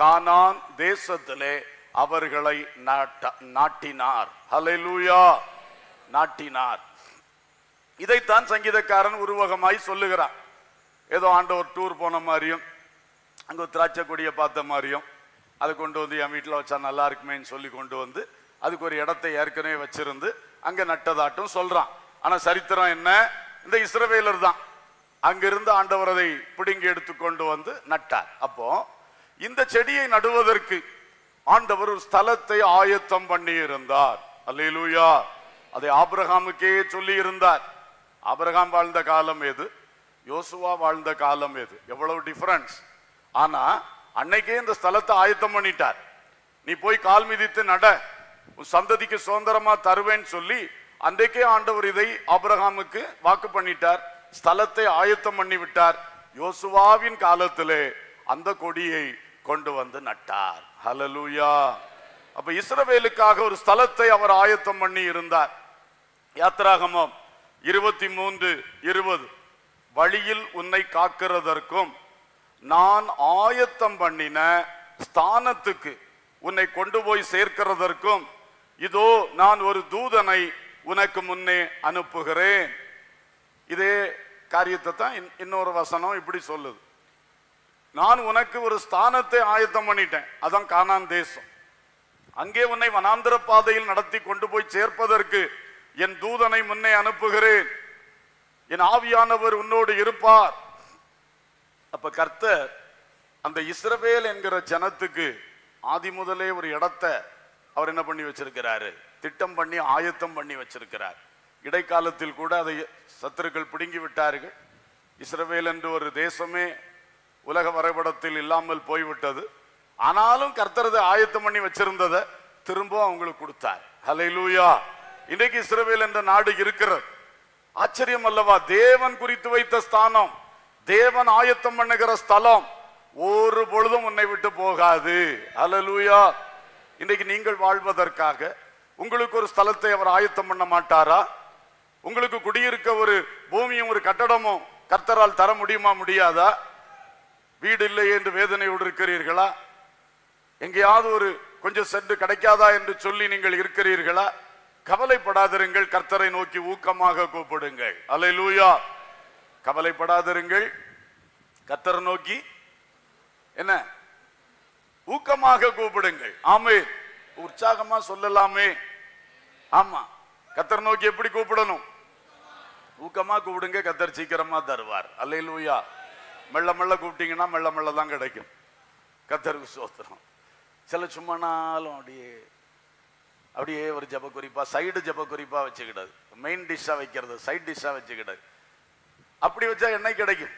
கானான் தேசத்திலே அவர்களை நாட்டினார். ஹலெலூயா நாட்டினார். இதைத்தான் சங்கீதக்காரன் உருவகமாய் சொல்லுகிறான். ஏதோ ஆண்டவர் டூர் போன மாதிரியும் அங்கே திராட்சை கொடியை பார்த்த மாதிரியும் அதை கொண்டு வந்து என் வீட்டில் வச்சா நல்லா இருக்குமேன்னு சொல்லி கொண்டு வந்து அதுக்கு ஒரு இடத்தை ஏற்கனவே வச்சிருந்து அங்கே நட்டதாட்டும் சொல்கிறான் ஆனால் சரித்திரம் என்ன? இந்த இஸ்ரவேலர் தான். அங்கிருந்து ஆண்டவர் அதை பிடுங்கி எடுத்து கொண்டு வந்து நட்டார். அப்போ இந்த செடியை நடுவதற்கு ஆண்டவர் ஒரு ஸ்தலத்தை ஆயத்தம் பண்ணி இருந்தார் அல்லூயா அதை ஆபிரகாமுக்கே சொல்லி இருந்தார் ஆபிரகாம் வாழ்ந்த காலம் எது? யோசுவா வாழ்ந்த காலம் எது? எவ்வளவு டிஃபரன்ஸ் ஆனா அன்னைக்கே இந்த ஸ்தலத்தை ஆயத்தம் பண்ணிட்டார். நீ போய் கால் மிதித்து நட. உன் சந்ததிக்கு சுதந்திரமா தருவேன்னு சொல்லி அன்றைக்கே ஆண்டவர் இதை ஆபிரகாமுக்கு வாக்கு பண்ணிட்டார். ஸ்தலத்தை ஆயத்தம் பண்ணி விட்டார் யோசுவாவின் காலத்திலே அந்த கொடியை கொண்டு வந்து நட்டார். ஹலலூயா அப்ப இஸ்ரவேலுக்காக ஒரு ஸ்தலத்தை அவர் ஆயத்தம் பண்ணி இருந்தார். யாத்ராகமம் இருபத்தி மூன்று இருபது. வழியில் உன்னை காக்கிறதற்கும் நான் ஆயத்தம் பண்ணின ஸ்தானத்துக்கு உன்னை கொண்டு போய் சேர்க்கிறதற்கும் இதோ நான் ஒரு தூதனை உனக்கு முன்னே அனுப்புகிறேன். இதே காரியத்தை தான் இன்- இன்னொரு வசனம் இப்படி சொல்லுது. நான் உனக்கு ஒரு ஸ்தானத்தை ஆயத்தம் பண்ணிட்டேன். அதான் கானான் தேசம். அங்கே உன்னை வனாந்திர பாதையில் நடத்தி கொண்டு போய் சேர்ப்பதற்கு என் தூதனை முன்னே அனுப்புகிறேன். என் ஆவியானவர் உன்னோடு இருப்பார். அப்ப கர்த்தர் அந்த இஸ்ரவேல் என்கிற ஜனத்துக்கு ஆதி முதலே ஒரு இடத்தை அவர் என்ன பண்ணி வச்சிருக்கிறாரு? திட்டம் பண்ணி ஆயத்தம் பண்ணி வச்சிருக்கிறார். இடைக்காலத்தில் கூட அதை சத்துருக்கள் பிடுங்கி விட்டார்கள். இஸ்ரவேல் என்று ஒரு தேசமே உலக வரைபடத்தில் இல்லாமல் போய்விட்டது. ஆனாலும் கர்த்தரது ஆயத்தம் பண்ணி வச்சிருந்ததை திரும்ப அவங்களுக்கு கொடுத்தார். ஹalleluya. இன்றைக்கு இஸ்ரவேல் என்ற நாடு இருக்கிறது. ஆச்சரியம் அல்லவா? தேவன் குறித்து வைத்த ஸ்தானம் தேவன் ஆயத்தம் பண்ணுகிற ஸ்தலம் ஒரு பொழுதும் உன்னை விட்டு போகாது. அலலூயா இன்றைக்கு நீங்கள் வாழ்வதற்காக உங்களுக்கு ஒரு ஸ்தலத்தை அவர் ஆயத்தம் பண்ண மாட்டாரா? உங்களுக்கு குடியிருக்க ஒரு பூமியும் ஒரு கட்டடமும் கர்த்தரால் தர முடியுமா முடியாதா? வீடு இல்லை என்று வேதனையோடு இருக்கிறீர்களா எங்கேயாவது ஒரு கொஞ்சம் சென்று கிடைக்காதா என்று சொல்லி நீங்கள் இருக்கிறீர்களா? கவலைப்படாதிருங்கள் கர்த்தரை நோக்கி ஊக்கமாக கூப்பிடுங்கள். லூயா கவலைப்படாதிருங்கள். கத்தரை நோக்கி என்ன? ஊக்கமாக கூப்பிடுங்கள். ஆமே உற்சாகமா சொல்லலாமே. ஆமா. கத்தர் நோக்கி எப்படி கூப்பிடணும்? ஊக்கமா கூப்பிடுங்க கத்தர் சீக்கிரமா தருவார். அல்லேலூயா மெல்ல மெல்ல கூப்பிட்டீங்கன்னா மெல்ல மெல்ல தான் கிடைக்கும். கத்தருக்கு சோத்திரம் சில சும்மா நாளும் அப்படியே அப்படியே ஒரு ஜப குறிப்பாக சைடு ஜப குறிப்பாக வச்சுக்கிடாது மெயின் டிஷ்ஷாக வைக்கிறது சைட் டிஷ்ஷாக வச்சுக்கிடாது. அப்படி வச்சா என்ன கிடைக்கும்?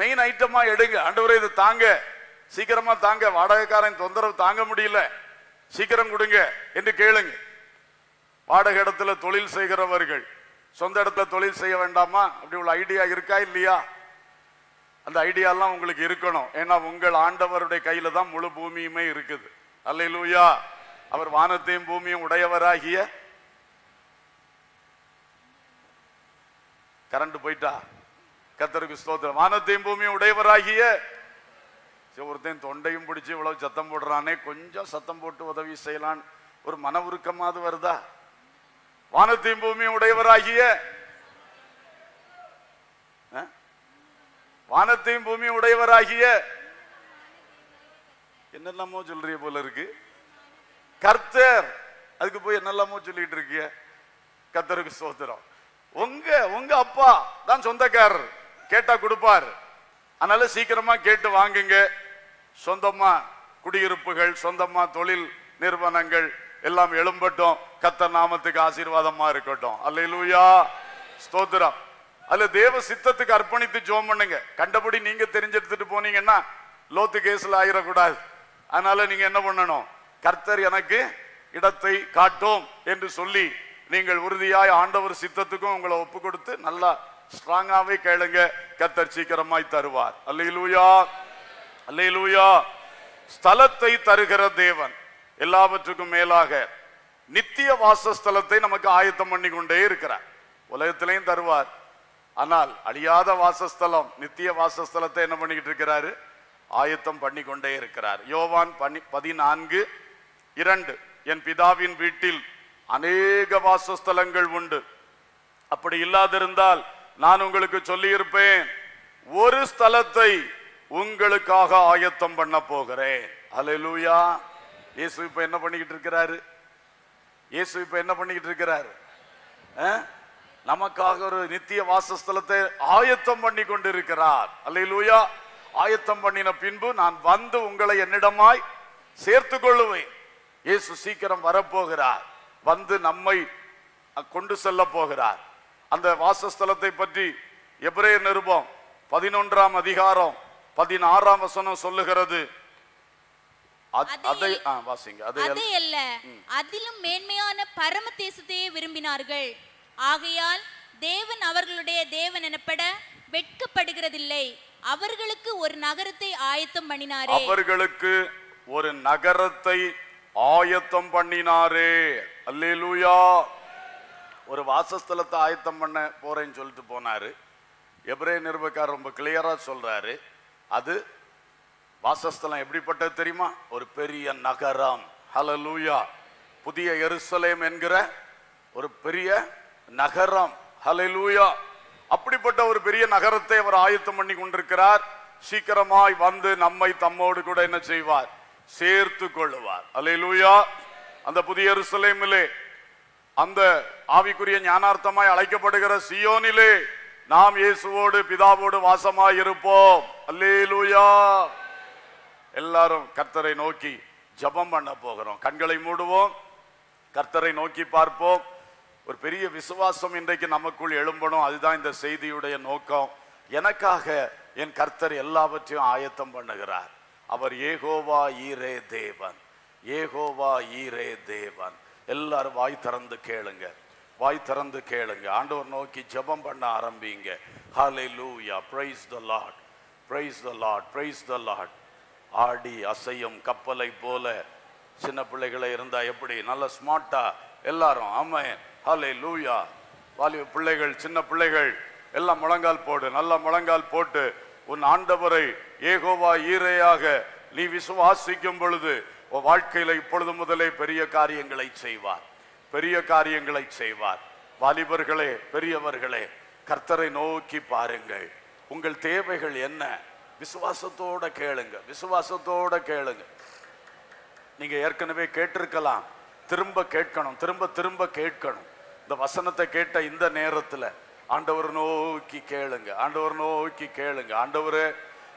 மெயின் ஐட்டமா எடுங்க. ஆண்டவரே இது தாங்க. சீக்கிரமா தாங்க. வாடகைக்காரன் தொந்தரவு தாங்க முடியல. சீக்கிரம் கொடுங்க என்று கேளுங்க. வாடகை இடத்துல தொழில் செய்கிறவர்கள் சொந்த இடத்துல தொழில் செய்ய வேண்டாமா? அப்படி உள்ள ஐடியா இருக்கா இல்லையா? அந்த ஐடியாலாம் உங்களுக்கு இருக்கணும். ஏன்னா உங்கள் ஆண்டவருடைய கையில தான் முழு பூமியுமே இருக்குது. அல்லேலூயா. அவர் வானத்தையும் பூமியும் உடையவராகிய கரண்ட் போயிட்டா? கத்தருக்கு ஸ்தோத்திரம். வானத்தையும் பூமியும் உடையவராகிய சரி, தொண்டையும் பிடிச்சி இவ்வளவு சத்தம் போடுறானே கொஞ்சம் சத்தம் போட்டு உதவி செய்யலான். ஒரு மன உருக்கமாவது வருதா? வானத்தையும் பூமியும் உடையவராகிய ஆ? வானத்தையும் பூமியும் உடையவராகிய என்னெல்லாமோ சொல்றிய போல இருக்கு. கர்த்தர் அதுக்கு போய் என்னெல்லாமோ சொல்லிட்டு இருக்கிய கர்த்தருக்கு சோதரம் உங்க உங்க அப்பா தான் சொந்தக்காரர். கேட்டா கொடுப்பார். அதனால சீக்கிரமா கேட்டு வாங்குங்க. சொந்தமா குடியிருப்புகள் சொந்தமா தொழில் நிறுவனங்கள் எல்லாம் எழும்பட்டும். கத்த நாமத்துக்கு ஆசீர்வாதமா இருக்கட்டும். அல்லேலூயா. ஸ்தோத்திரம். அதுல தேவ சித்தத்துக்கு அர்ப்பணித்து ஜோம் பண்ணுங்க. கண்டபடி நீங்க தெரிஞ்செடுத்துட்டு போனீங்கன்னா லோத்து கேஸ்ல ஆயிடக்கூடாது அதனால நீங்க என்ன பண்ணணும்? கர்த்தர் எனக்கு இடத்தை காட்டும் என்று சொல்லி நீங்கள் உறுதியாய் ஆண்டவர் சித்தத்துக்கும் உங்களை ஒப்பு கொடுத்து நல்லா ஸ்ட்ராங்காவே கேளுங்க. கர்த்தர் சீக்கிரமாய் தருவார். அல்லையிலூயா அல்லையிலூயா ஸ்தலத்தை தருகிற தேவன் எல்லாவற்றுக்கும் மேலாக நித்திய வாசஸ்தலத்தை நமக்கு ஆயத்தம் பண்ணி கொண்டே இருக்கிறார். உலகத்திலையும் தருவார். ஆனால் அழியாத வாசஸ்தலம் நித்திய வாசஸ்தலத்தை என்ன பண்ணிக்கிட்டு இருக்கிறாரு? ஆயத்தம் பண்ணி கொண்டே இருக்கிறார். யோவான் பனி பதினான்கு இரண்டு. என் பிதாவின் வீட்டில் அநேக வாசஸ்தலங்கள் உண்டு. அப்படி இல்லாதிருந்தால் நான் உங்களுக்கு சொல்லியிருப்பேன் ஒரு ஸ்தலத்தை உங்களுக்காக ஆயத்தம் பண்ண போகிறேன். அலலூயா இயேசு இப்ப என்ன பண்ணிக்கிட்டு இருக்கிறாரு? இயேசு இப்ப என்ன பண்ணிக்கிட்டு இருக்கிறாரு? ஆ? நமக்காக ஒரு நித்திய வாசஸ்தலத்தை ஆயத்தம் பண்ணி கொண்டிருக்கிறார். அல்லேலூயா. ஆயத்தம் பண்ணின பின்பு நான் வந்து உங்களை என்னிடமாய் சேர்த்து கொள்ளுவேன். இயேசு சீக்கிரம் வரப்போகிறார். வந்து நம்மை கொண்டு செல்ல போகிறார். அந்த வாசஸ்தலத்தை பற்றி எபிரேய நிருபம் பதினொன்றாம் அதிகாரம் பதினாறாம் வசனம் சொல்லுகிறது. அத்- வாசிங்க. அதை அதிலும் மேன்மையான பரம தேசத்தையே விரும்பினார்கள். ஆகையால் தேவன் அவர்களுடைய தேவன் எனப்பட வெட்கப்படுகிறதில்லை. அவர்களுக்கு ஒரு நகரத்தை ஆயத்தம் பண்ணினாரே. அவர்களுக்கு ஒரு நகரத்தை ஆயத்தம் பண்ணினாரே. அல்லேலூயா. ஒரு வாசஸ்தலத்தை ஆயத்தம் பண்ண போறேன்னு சொல்லிட்டு போனாரு. எப்ரே நிருபக்கார் ரொம்ப கிளியரா சொல்றாரு. அது வாசஸ்தலம் எப்படிப்பட்டது தெரியுமா? ஒரு பெரிய நகரம். ஹலலூயா புதிய எருசலேம் என்கிற ஒரு பெரிய நகரம். ஹலெலூயா அப்படிப்பட்ட ஒரு பெரிய நகரத்தை அவர் ஆயத்தம் பண்ணி கொண்டிருக்கிறார். சீக்கிரமாய் வந்து நம்மை தம்மோடு கூட என்ன செய்வார்? சேர்த்து கொள்ளுவார். ஹalleluya அந்த புதிய எருசலேமிலே அந்த ஆவிக்குரிய ஞானார்த்தமாய் அழைக்கப்படுகிற சியோனிலே நாம் இயேசுவோடு பிதாவோடு வாசமாய் இருப்போம். அல்லேலூயா எல்லாரும் கர்த்தரை நோக்கி ஜெபம் பண்ண போகிறோம். கண்களை மூடுவோம். கர்த்தரை நோக்கி பார்ப்போம். ஒரு பெரிய விசுவாசம் இன்றைக்கு நமக்குள் எழும்பணும். அதுதான் இந்த செய்தியுடைய நோக்கம். எனக்காக என் கர்த்தர் எல்லாவற்றையும் ஆயத்தம் பண்ணுகிறார். அவர் ஏகோவா ஈரே தேவன். ஏகோவா ஈரே தேவன். எல்லாரும் வாய் திறந்து கேளுங்க. வாய் திறந்து கேளுங்க. ஆண்டவர் நோக்கி ஜெபம் பண்ண ஆரம்பிங்க. Hallelujah praise the lord praise the lord praise the lord ஆடி அசையும் கப்பலை போல சின்ன பிள்ளைகளை இருந்தால் எப்படி? நல்ல ஸ்மார்ட்டா எல்லாரும் ஆமாம் ஹலே லூயா வாலி பிள்ளைகள் சின்ன பிள்ளைகள் எல்லாம் முழங்கால் போடு நல்ல முழங்கால் போட்டு உன் ஆண்டவரை ஏகோவா ஈரையாக நீ விசுவாசிக்கும் பொழுது உன் வாழ்க்கையில இப்பொழுது முதலே பெரிய காரியங்களை செய்வார். பெரிய காரியங்களை செய்வார். வாலிபர்களே பெரியவர்களே கர்த்தரை நோக்கி பாருங்கள். உங்கள் தேவைகள் என்ன? விசுவாசத்தோட கேளுங்க. விசுவாசத்தோட கேளுங்க. நீங்க ஏற்கனவே கேட்டிருக்கலாம். திரும்ப கேட்கணும். திரும்ப திரும்ப கேட்கணும். இந்த வசனத்தை கேட்ட இந்த நேரத்தில் ஆண்டவர் நோக்கி கேளுங்க ஆண்டவர் நோக்கி கேளுங்க ஆண்டவர்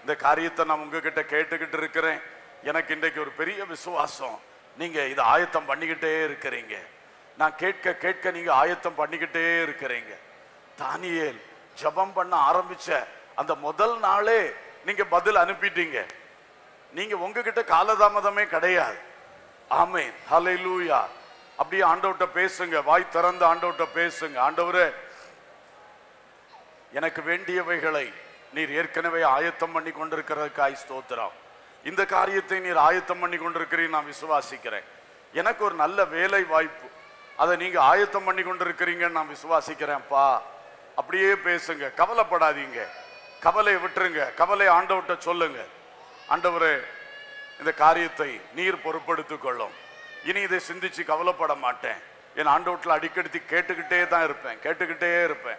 இந்த காரியத்தை நான் உங்ககிட்ட கேட்டுக்கிட்டு இருக்கிறேன். எனக்கு இன்றைக்கு ஒரு பெரிய விசுவாசம். நீங்கள் இதை ஆயத்தம் பண்ணிக்கிட்டே இருக்கிறீங்க. நான் கேட்க கேட்க நீங்கள் ஆயத்தம் பண்ணிக்கிட்டே இருக்கிறீங்க. தானியேல் ஜெபம் பண்ண ஆரம்பிச்ச அந்த முதல் நாளே நீங்கள் பதில் அனுப்பிட்டீங்க. நீங்கள் உங்ககிட்ட காலதாமதமே கிடையாது. ஆமீன். ஹலை லூயா அப்படியே ஆண்டவர்கிட்ட பேசுங்க. வாய் திறந்து ஆண்டவர்கிட்ட பேசுங்க. ஆண்டவரே எனக்கு வேண்டியவைகளை நீர் ஏற்கனவே ஆயத்தம் பண்ணி கொண்டிருக்கிறதுக்காய் ஸ்தோத்திரம். இந்த காரியத்தை நீர் ஆயத்தம் பண்ணி கொண்டிருக்கிறீங்க நான் விசுவாசிக்கிறேன். எனக்கு ஒரு நல்ல வேலை வாய்ப்பு. அதை நீங்க ஆயத்தம் பண்ணி கொண்டிருக்கிறீங்கன்னு நான் விசுவாசிக்கிறேன்ப்பா. அப்படியே பேசுங்க. கவலைப்படாதீங்க. கவலையை விட்டுருங்க. கவலை ஆண்டவர்கிட்ட சொல்லுங்க. ஆண்டவரே இந்த காரியத்தை நீர் பொறுப்படுத்திக் கொள்ளும். இனி இதை சிந்திச்சு கவலைப்பட மாட்டேன். என் ஆண்டோட்டில் அடிக்கடி கேட்டுக்கிட்டே தான் இருப்பேன். கேட்டுக்கிட்டே இருப்பேன்.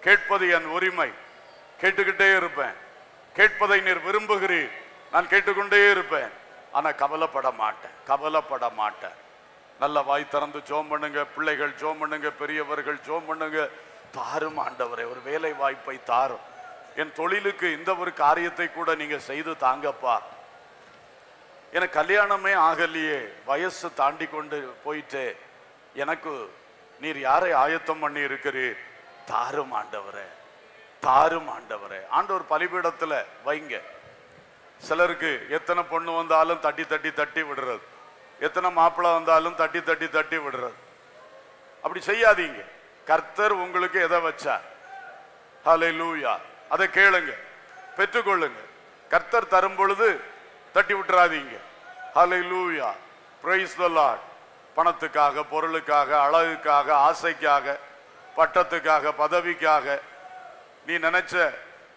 கேட்பது என் உரிமை. கேட்டுக்கிட்டே இருப்பேன். கேட்பதை நீர் விரும்புகிறீர். நான் கேட்டுக்கொண்டே இருப்பேன். ஆனால் கவலைப்பட மாட்டேன். கவலைப்பட மாட்டேன். நல்ல வாய் திறந்து ஜோம் பண்ணுங்க. பிள்ளைகள் ஜோம் பண்ணுங்க. பெரியவர்கள் ஜோம் பண்ணுங்க. தாரும் ஆண்டவரை ஒரு வேலை வாய்ப்பை தாரும். என் தொழிலுக்கு இந்த ஒரு காரியத்தை கூட நீங்கள் செய்து தாங்கப்பா. எனக்கு கல்யாணமே ஆகலையே வயசு தாண்டி கொண்டு போயிட்டு. எனக்கு நீர் யாரை ஆயத்தம் பண்ணி இருக்கிறீர்? தாரும் ஆண்டவரே தாரும் ஆண்டவரே. ஆண்டவர் பலிபீடத்துல வைங்க. சிலருக்கு எத்தனை பொண்ணு வந்தாலும் தட்டி தட்டி தட்டி விடுறது. எத்தனை மாப்பிள்ளை வந்தாலும் தட்டி தட்டி தட்டி விடுறது. அப்படி செய்யாதீங்க. கர்த்தர் உங்களுக்கு எதை வச்சா லூயா அதை கேளுங்க. பெற்றுக்கொள்ளுங்க. கர்த்தர் தரும் பொழுது தட்டி விட்டுறாதீங்க. ஹalleluya லூயா the lord. பணத்துக்காக பொருளுக்காக அழகுக்காக ஆசைக்காக பட்டத்துக்காக பதவிக்காக. நீ நினைச்ச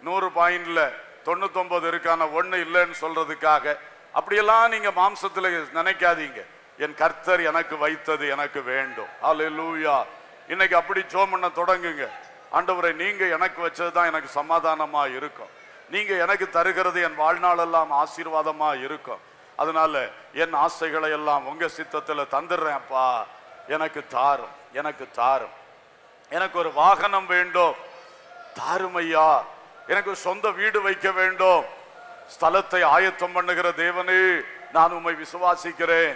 நூறு பாயிண்ட்ல தொண்ணூத்தொன்பது இருக்கான ஒன்று இல்லைன்னு சொல்றதுக்காக அப்படியெல்லாம் நீங்க மாம்சத்தில் நினைக்காதீங்க. என் கர்த்தர் எனக்கு வைத்தது எனக்கு வேண்டும். ஹalleluya இன்னைக்கு அப்படி ஜோம் பண்ண தொடங்குங்க. ஆண்டவரை நீங்க எனக்கு வச்சது தான் எனக்கு சமாதானமா இருக்கும். நீங்க எனக்கு தருகிறது என் வாழ்நாளெல்லாம் ஆசீர்வாதமா இருக்கும். அதனால என் ஆசைகளை எல்லாம் உங்க சித்தத்துல தந்துடுறேன்ப்பா எனக்கு தாரும் எனக்கு தாரும். எனக்கு ஒரு வாகனம் வேண்டும். தாரும் ஐயா எனக்கு ஒரு சொந்த வீடு வைக்க வேண்டும். ஸ்தலத்தை ஆயத்தம் பண்ணுகிற தேவனே நான் உம்மை விசுவாசிக்கிறேன்.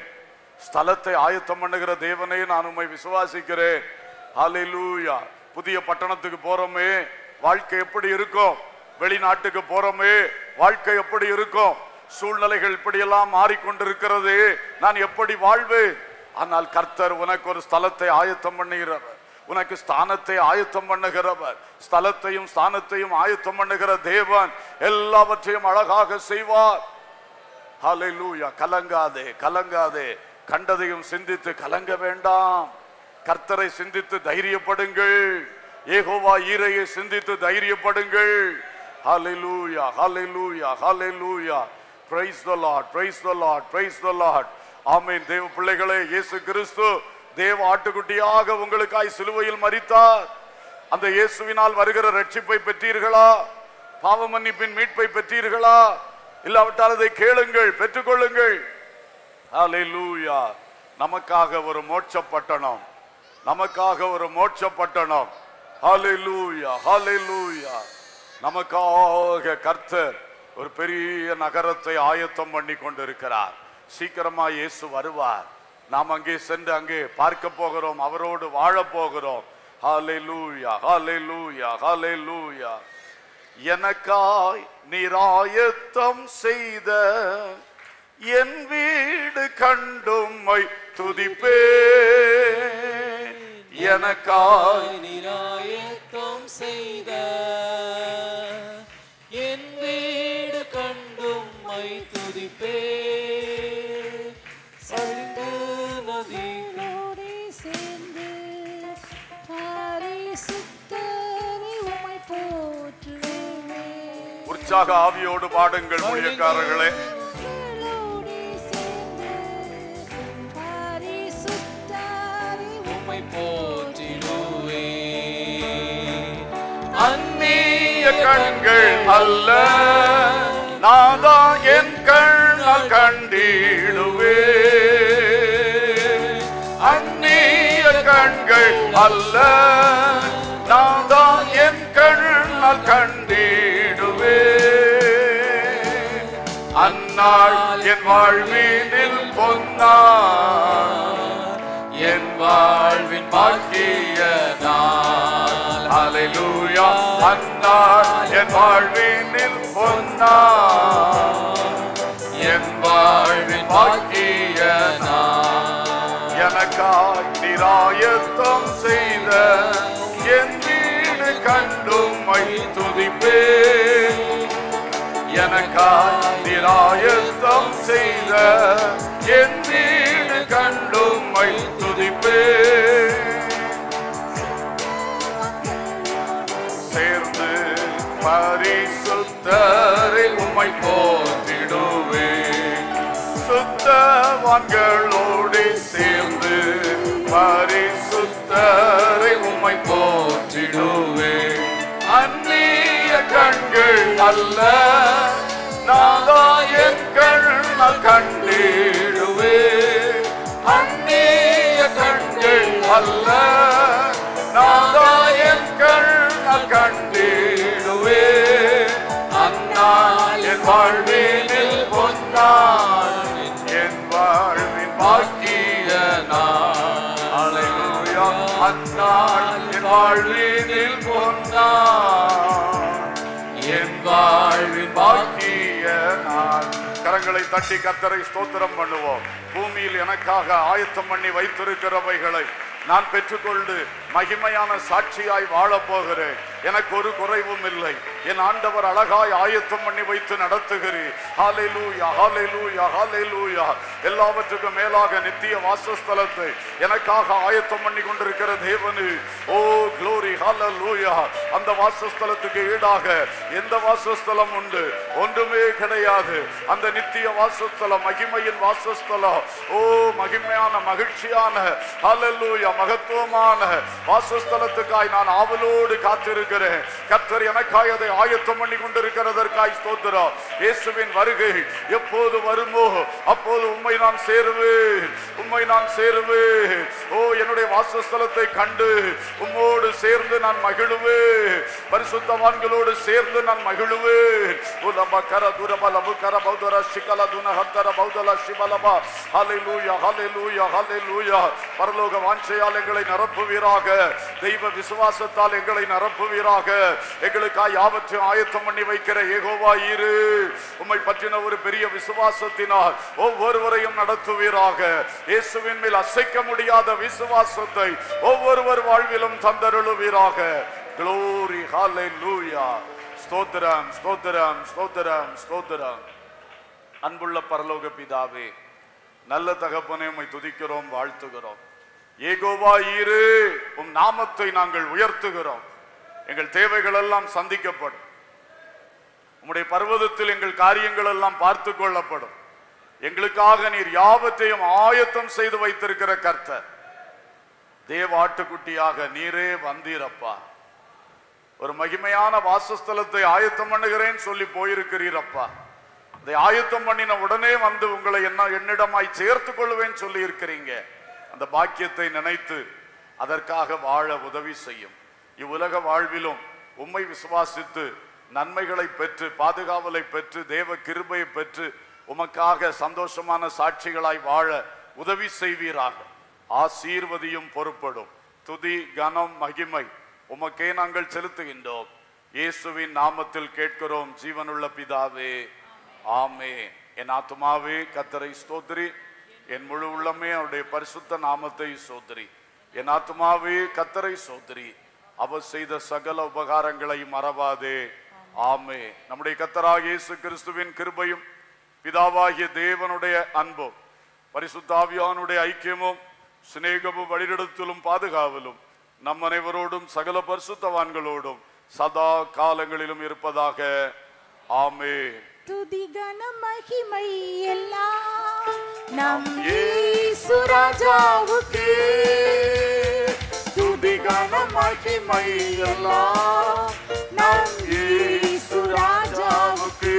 ஸ்தலத்தை ஆயத்தம் பண்ணுகிற தேவனே நான் உண்மை விசுவாசிக்கிறேன். புதிய பட்டணத்துக்கு போறோமே. வாழ்க்கை எப்படி இருக்கும்? வெளிநாட்டுக்கு போறோமே வாழ்க்கை எப்படி இருக்கும்? சூழ்நிலைகள் இப்படியெல்லாம் மாறிக்கொண்டிருக்கிறது. நான் எப்படி வாழ்வேன்? ஆனால் கர்த்தர் உனக்கு ஒரு ஸ்தலத்தை ஆயத்தம் பண்ணுகிறவர். உனக்கு ஸ்தானத்தை ஆயத்தம் பண்ணுகிறவர். ஸ்தலத்தையும் ஸ்தானத்தையும் ஆயத்தம் பண்ணுகிற தேவன் எல்லாவற்றையும் அழகாக செய்வார். லூயா கலங்காதே கலங்காதே. கண்டதையும் சிந்தித்து கலங்க வேண்டாம். கர்த்தரை சிந்தித்து தைரியப்படுங்கள். ஏகோவா ஈரையை சிந்தித்து தைரியப்படுங்கள். Hallelujah hallelujah hallelujah praise the lord praise the lord praise the lord ஆமீன் தேவ பிள்ளைகளே இயேசு கிறிஸ்து தேவ ஆட்டுக்குட்டியாக உங்களுக்காய் சிலுவையில் மறித்தார் அந்த இயேசுவினால் வருகிற ரட்சிப்பை பெற்றீர்களா? பாவ மன்னிப்பின் மீட்பை பெற்றீர்களா? இல்லாவிட்டால் அதை கேளுங்கள் பெற்றுக்கொள்ளுங்கள். ஹalleluya நமக்காக ஒரு மோட்ச பட்டணம் நமக்காக ஒரு மோட்ச பட்டணம் ஹalleluya ஹalleluya நமக்காக கர்த்தர் ஒரு பெரிய நகரத்தை ஆயத்தம் பண்ணி கொண்டிருக்கிறார். சீக்கிரமா இயேசு வருவார். நாம் அங்கே சென்று அங்கே பார்க்க போகிறோம். அவரோடு வாழ போகிறோம். ஹalleluya ஹalleluya லூயா எனக்காய் நிராயத்தம் செய்த என் வீடு கண்டும்மை துதிப்பே எனக்காய் நிராயத்தம் செய்த உற்சாக ஆவியோடு பாடுங்கள் ஊழியக்காரர்களே. அந்நிய கண்கள் அல்ல. நாதா என் கண்ணால் கண்டிடுவே. அந்நிய கண்கள் அல்ல. நாதா என் கண்ணால் கண்டிடுவே அந்நாள் என் வாழ்வீனில் பொன்னாள் என் வாழ்வின் பாக்கிய நாள் ஹalleluya. அந்நாள் என் வாழ்வினில் பொன்னாள் என் வாழ்வின் பாக்கிய நாள் எனக்காய் நிராயத்தம் செய்த என் வீடு கண்டும் மை துதிப்பேன். எனக்காய் நிராயத்தம் செய்த என் வீடு கண்டுமை துதிப்பே சேர்ந்து பரிசுத்தரை உம்மை போற்றிடுவே. சுத்தவான்களோடு சேர்ந்து பரிசுத்தரை உம்மை போற்றிடுவே. கண்கள் அல்ல. நாதாயன் கண்ண கண்டிடுவே. அந்நிய கண்கள் அல்ல. நாதாயன் கண்ண கண்டிடுவே. அந்நாள் என் வாழ்வினில் பொன்னாள். என் வாழ்வின் பாக்கிய நாள். அந்நாள் என் வாழ்வினில் பொன்னாள். வாழ்வின் பாக்கிய நாள் கரங்களை தட்டி கத்தரை ஸ்தோத்திரம் பண்ணுவோம். பூமியில் எனக்காக ஆயத்தம் பண்ணி வைத்திருக்கிறவைகளை நான் பெற்றுக்கொண்டு மகிமையான சாட்சியாய் வாழப் போகிறேன். எனக்கு ஒரு குறைவும் இல்லை. என் ஆண்டவர் அழகாய் ஆயத்தம் பண்ணி வைத்து நடத்துகிறேன் எல்லாவற்றுக்கும் மேலாக நித்திய வாசஸ்தலத்தை எனக்காக ஆயத்தம் பண்ணி கொண்டிருக்கிற தேவனு. Oh glory hallelujah. அந்த வாசஸ்தலத்துக்கு ஈடாக எந்த வாசஸ்தலம் உண்டு? ஒன்றுமே கிடையாது. அந்த நித்திய வாசஸ்தலம் மகிமையின் வாசஸ்தலம் ஓ மகிமையான மகிழ்ச்சியான ஹalleluya மகத்துவமான வாசஸ்தலத்துக்காய் நான் ஆவலோடு காத்திருக்கிறேன். கர்த்தர் எனக்காய் அதை ஆயத்தம் பண்ணி கொண்டிருக்கிறதற்காய் ஸ்தோத்திரம். இயேசுவின் வருகை எப்போது வருமோ அப்போது உண்மை நான் சேருவேன். உண்மை நான் சேருவேன். ஓ என்னுடைய வாசஸ்தலத்தை கண்டு உம்மோடு சேர்ந்து நான் மகிழுவேன். பரிசுத்தவான்களோடு சேர்ந்து நான் மகிழுவேன். உலப கர பௌதர லபு கர பௌதர சிகல துன ஹத்தர பௌதல சிவலபா ஹalleluya ஹalleluya ஹalleluya பரலோக வாஞ்சையால் எங்களை நிரப்புவீராக தெய்வ விசுவாசத்தால் எங்களை நிரப்புவீராக எங்களுக்காய் யாவற்றையும் ஆயத்தம் பண்ணி வைக்கிற ஏகோவா இரு உம்மை பற்றின ஒரு பெரிய விசுவாசத்தினால் ஒவ்வொருவரையும் நடத்துவீராக இயேசுவின் மேல் அசைக்க முடியாத விசுவாசத்தை ஒவ்வொருவர் வாழ்விலும் தந்தருளுவீராக. க்ளோரி ஹாலே லூயா ஸ்தோத்திரம் ஸ்தோத்திரம் ஸ்தோத்திரம் ஸ்தோத்திரம் அன்புள்ள பரலோக பிதாவே நல்ல தகப்பனே உம்மை துதிக்கிறோம் வாழ்த்துகிறோம். ஏகோவா ஈரு உம் நாமத்தை நாங்கள் உயர்த்துகிறோம். எங்கள் தேவைகள் எல்லாம் சந்திக்கப்படும். உம்முடைய பர்வதத்தில் எங்கள் காரியங்கள் எல்லாம் பார்த்து கொள்ளப்படும். எங்களுக்காக நீர் யாவத்தையும் ஆயத்தம் செய்து வைத்திருக்கிற கர்த்தர். தேவ ஆட்டுக்குட்டியாக நீரே வந்தீரப்பா. ஒரு மகிமையான வாசஸ்தலத்தை ஆயத்தம் பண்ணுகிறேன் சொல்லி போயிருக்கிறீரப்பா. அதை ஆயத்தம் பண்ணின உடனே வந்து உங்களை என்ன என்னிடமாய் சேர்த்து கொள்வேன் சொல்லி இருக்கிறீங்க அந்த பாக்கியத்தை நினைத்து அதற்காக வாழ உதவி செய்யும். இவ்வுலக வாழ்விலும் உண்மை விசுவாசித்து நன்மைகளை பெற்று பாதுகாவலை பெற்று தேவ கிருபையை பெற்று உமக்காக சந்தோஷமான சாட்சிகளாய் வாழ உதவி செய்வீராக. ஆசீர்வதியும் பொறுப்படும். துதி கனம் மகிமை உமக்கே நாங்கள் செலுத்துகின்றோம். இயேசுவின் நாமத்தில் கேட்கிறோம். ஜீவனுள்ள பிதாவே ஆமே என் ஆத்மாவே கத்தரை ஸ்தோத்திரி. என் முழு உள்ளமே அவருடைய பரிசுத்த நாமத்தை சோதரி என் ஆத்மாவே கத்தரை சோதரி அவர் செய்த சகல உபகாரங்களை மறவாதே. ஆமே நம்முடைய கத்தராக இயேசு கிறிஸ்துவின் கிருபையும் பிதாவாகிய தேவனுடைய அன்பும் பரிசுத்தாவியானுடைய ஐக்கியமும் சிநேகமும் வழிநடத்தலும் பாதுகாவலும் நம் அனைவரோடும் சகல பரிசுத்தவான்களோடும் சதா காலங்களிலும் இருப்பதாக. ஆமே துதி கன மகிமை எல்லாம் நம் இயேசு ராஜாவுக்கே துதி கன மகிமை எல்லாம் நம் இயேசு ராஜாவுக்கு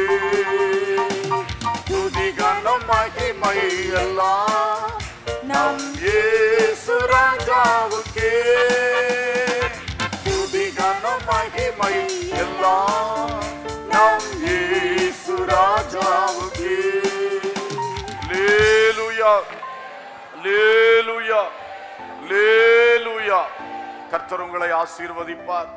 துதி கன மகிமை எல்லாம் நம் இயேசு ராஜாவுக்கே துதி கன மகிமை எல்லாம் நம் இயேசு ராஜாவுக்கே லேலுயா லேலுயா லேலுயா கர்த்தர் உங்களை ஆசீர்வதிப்பார்.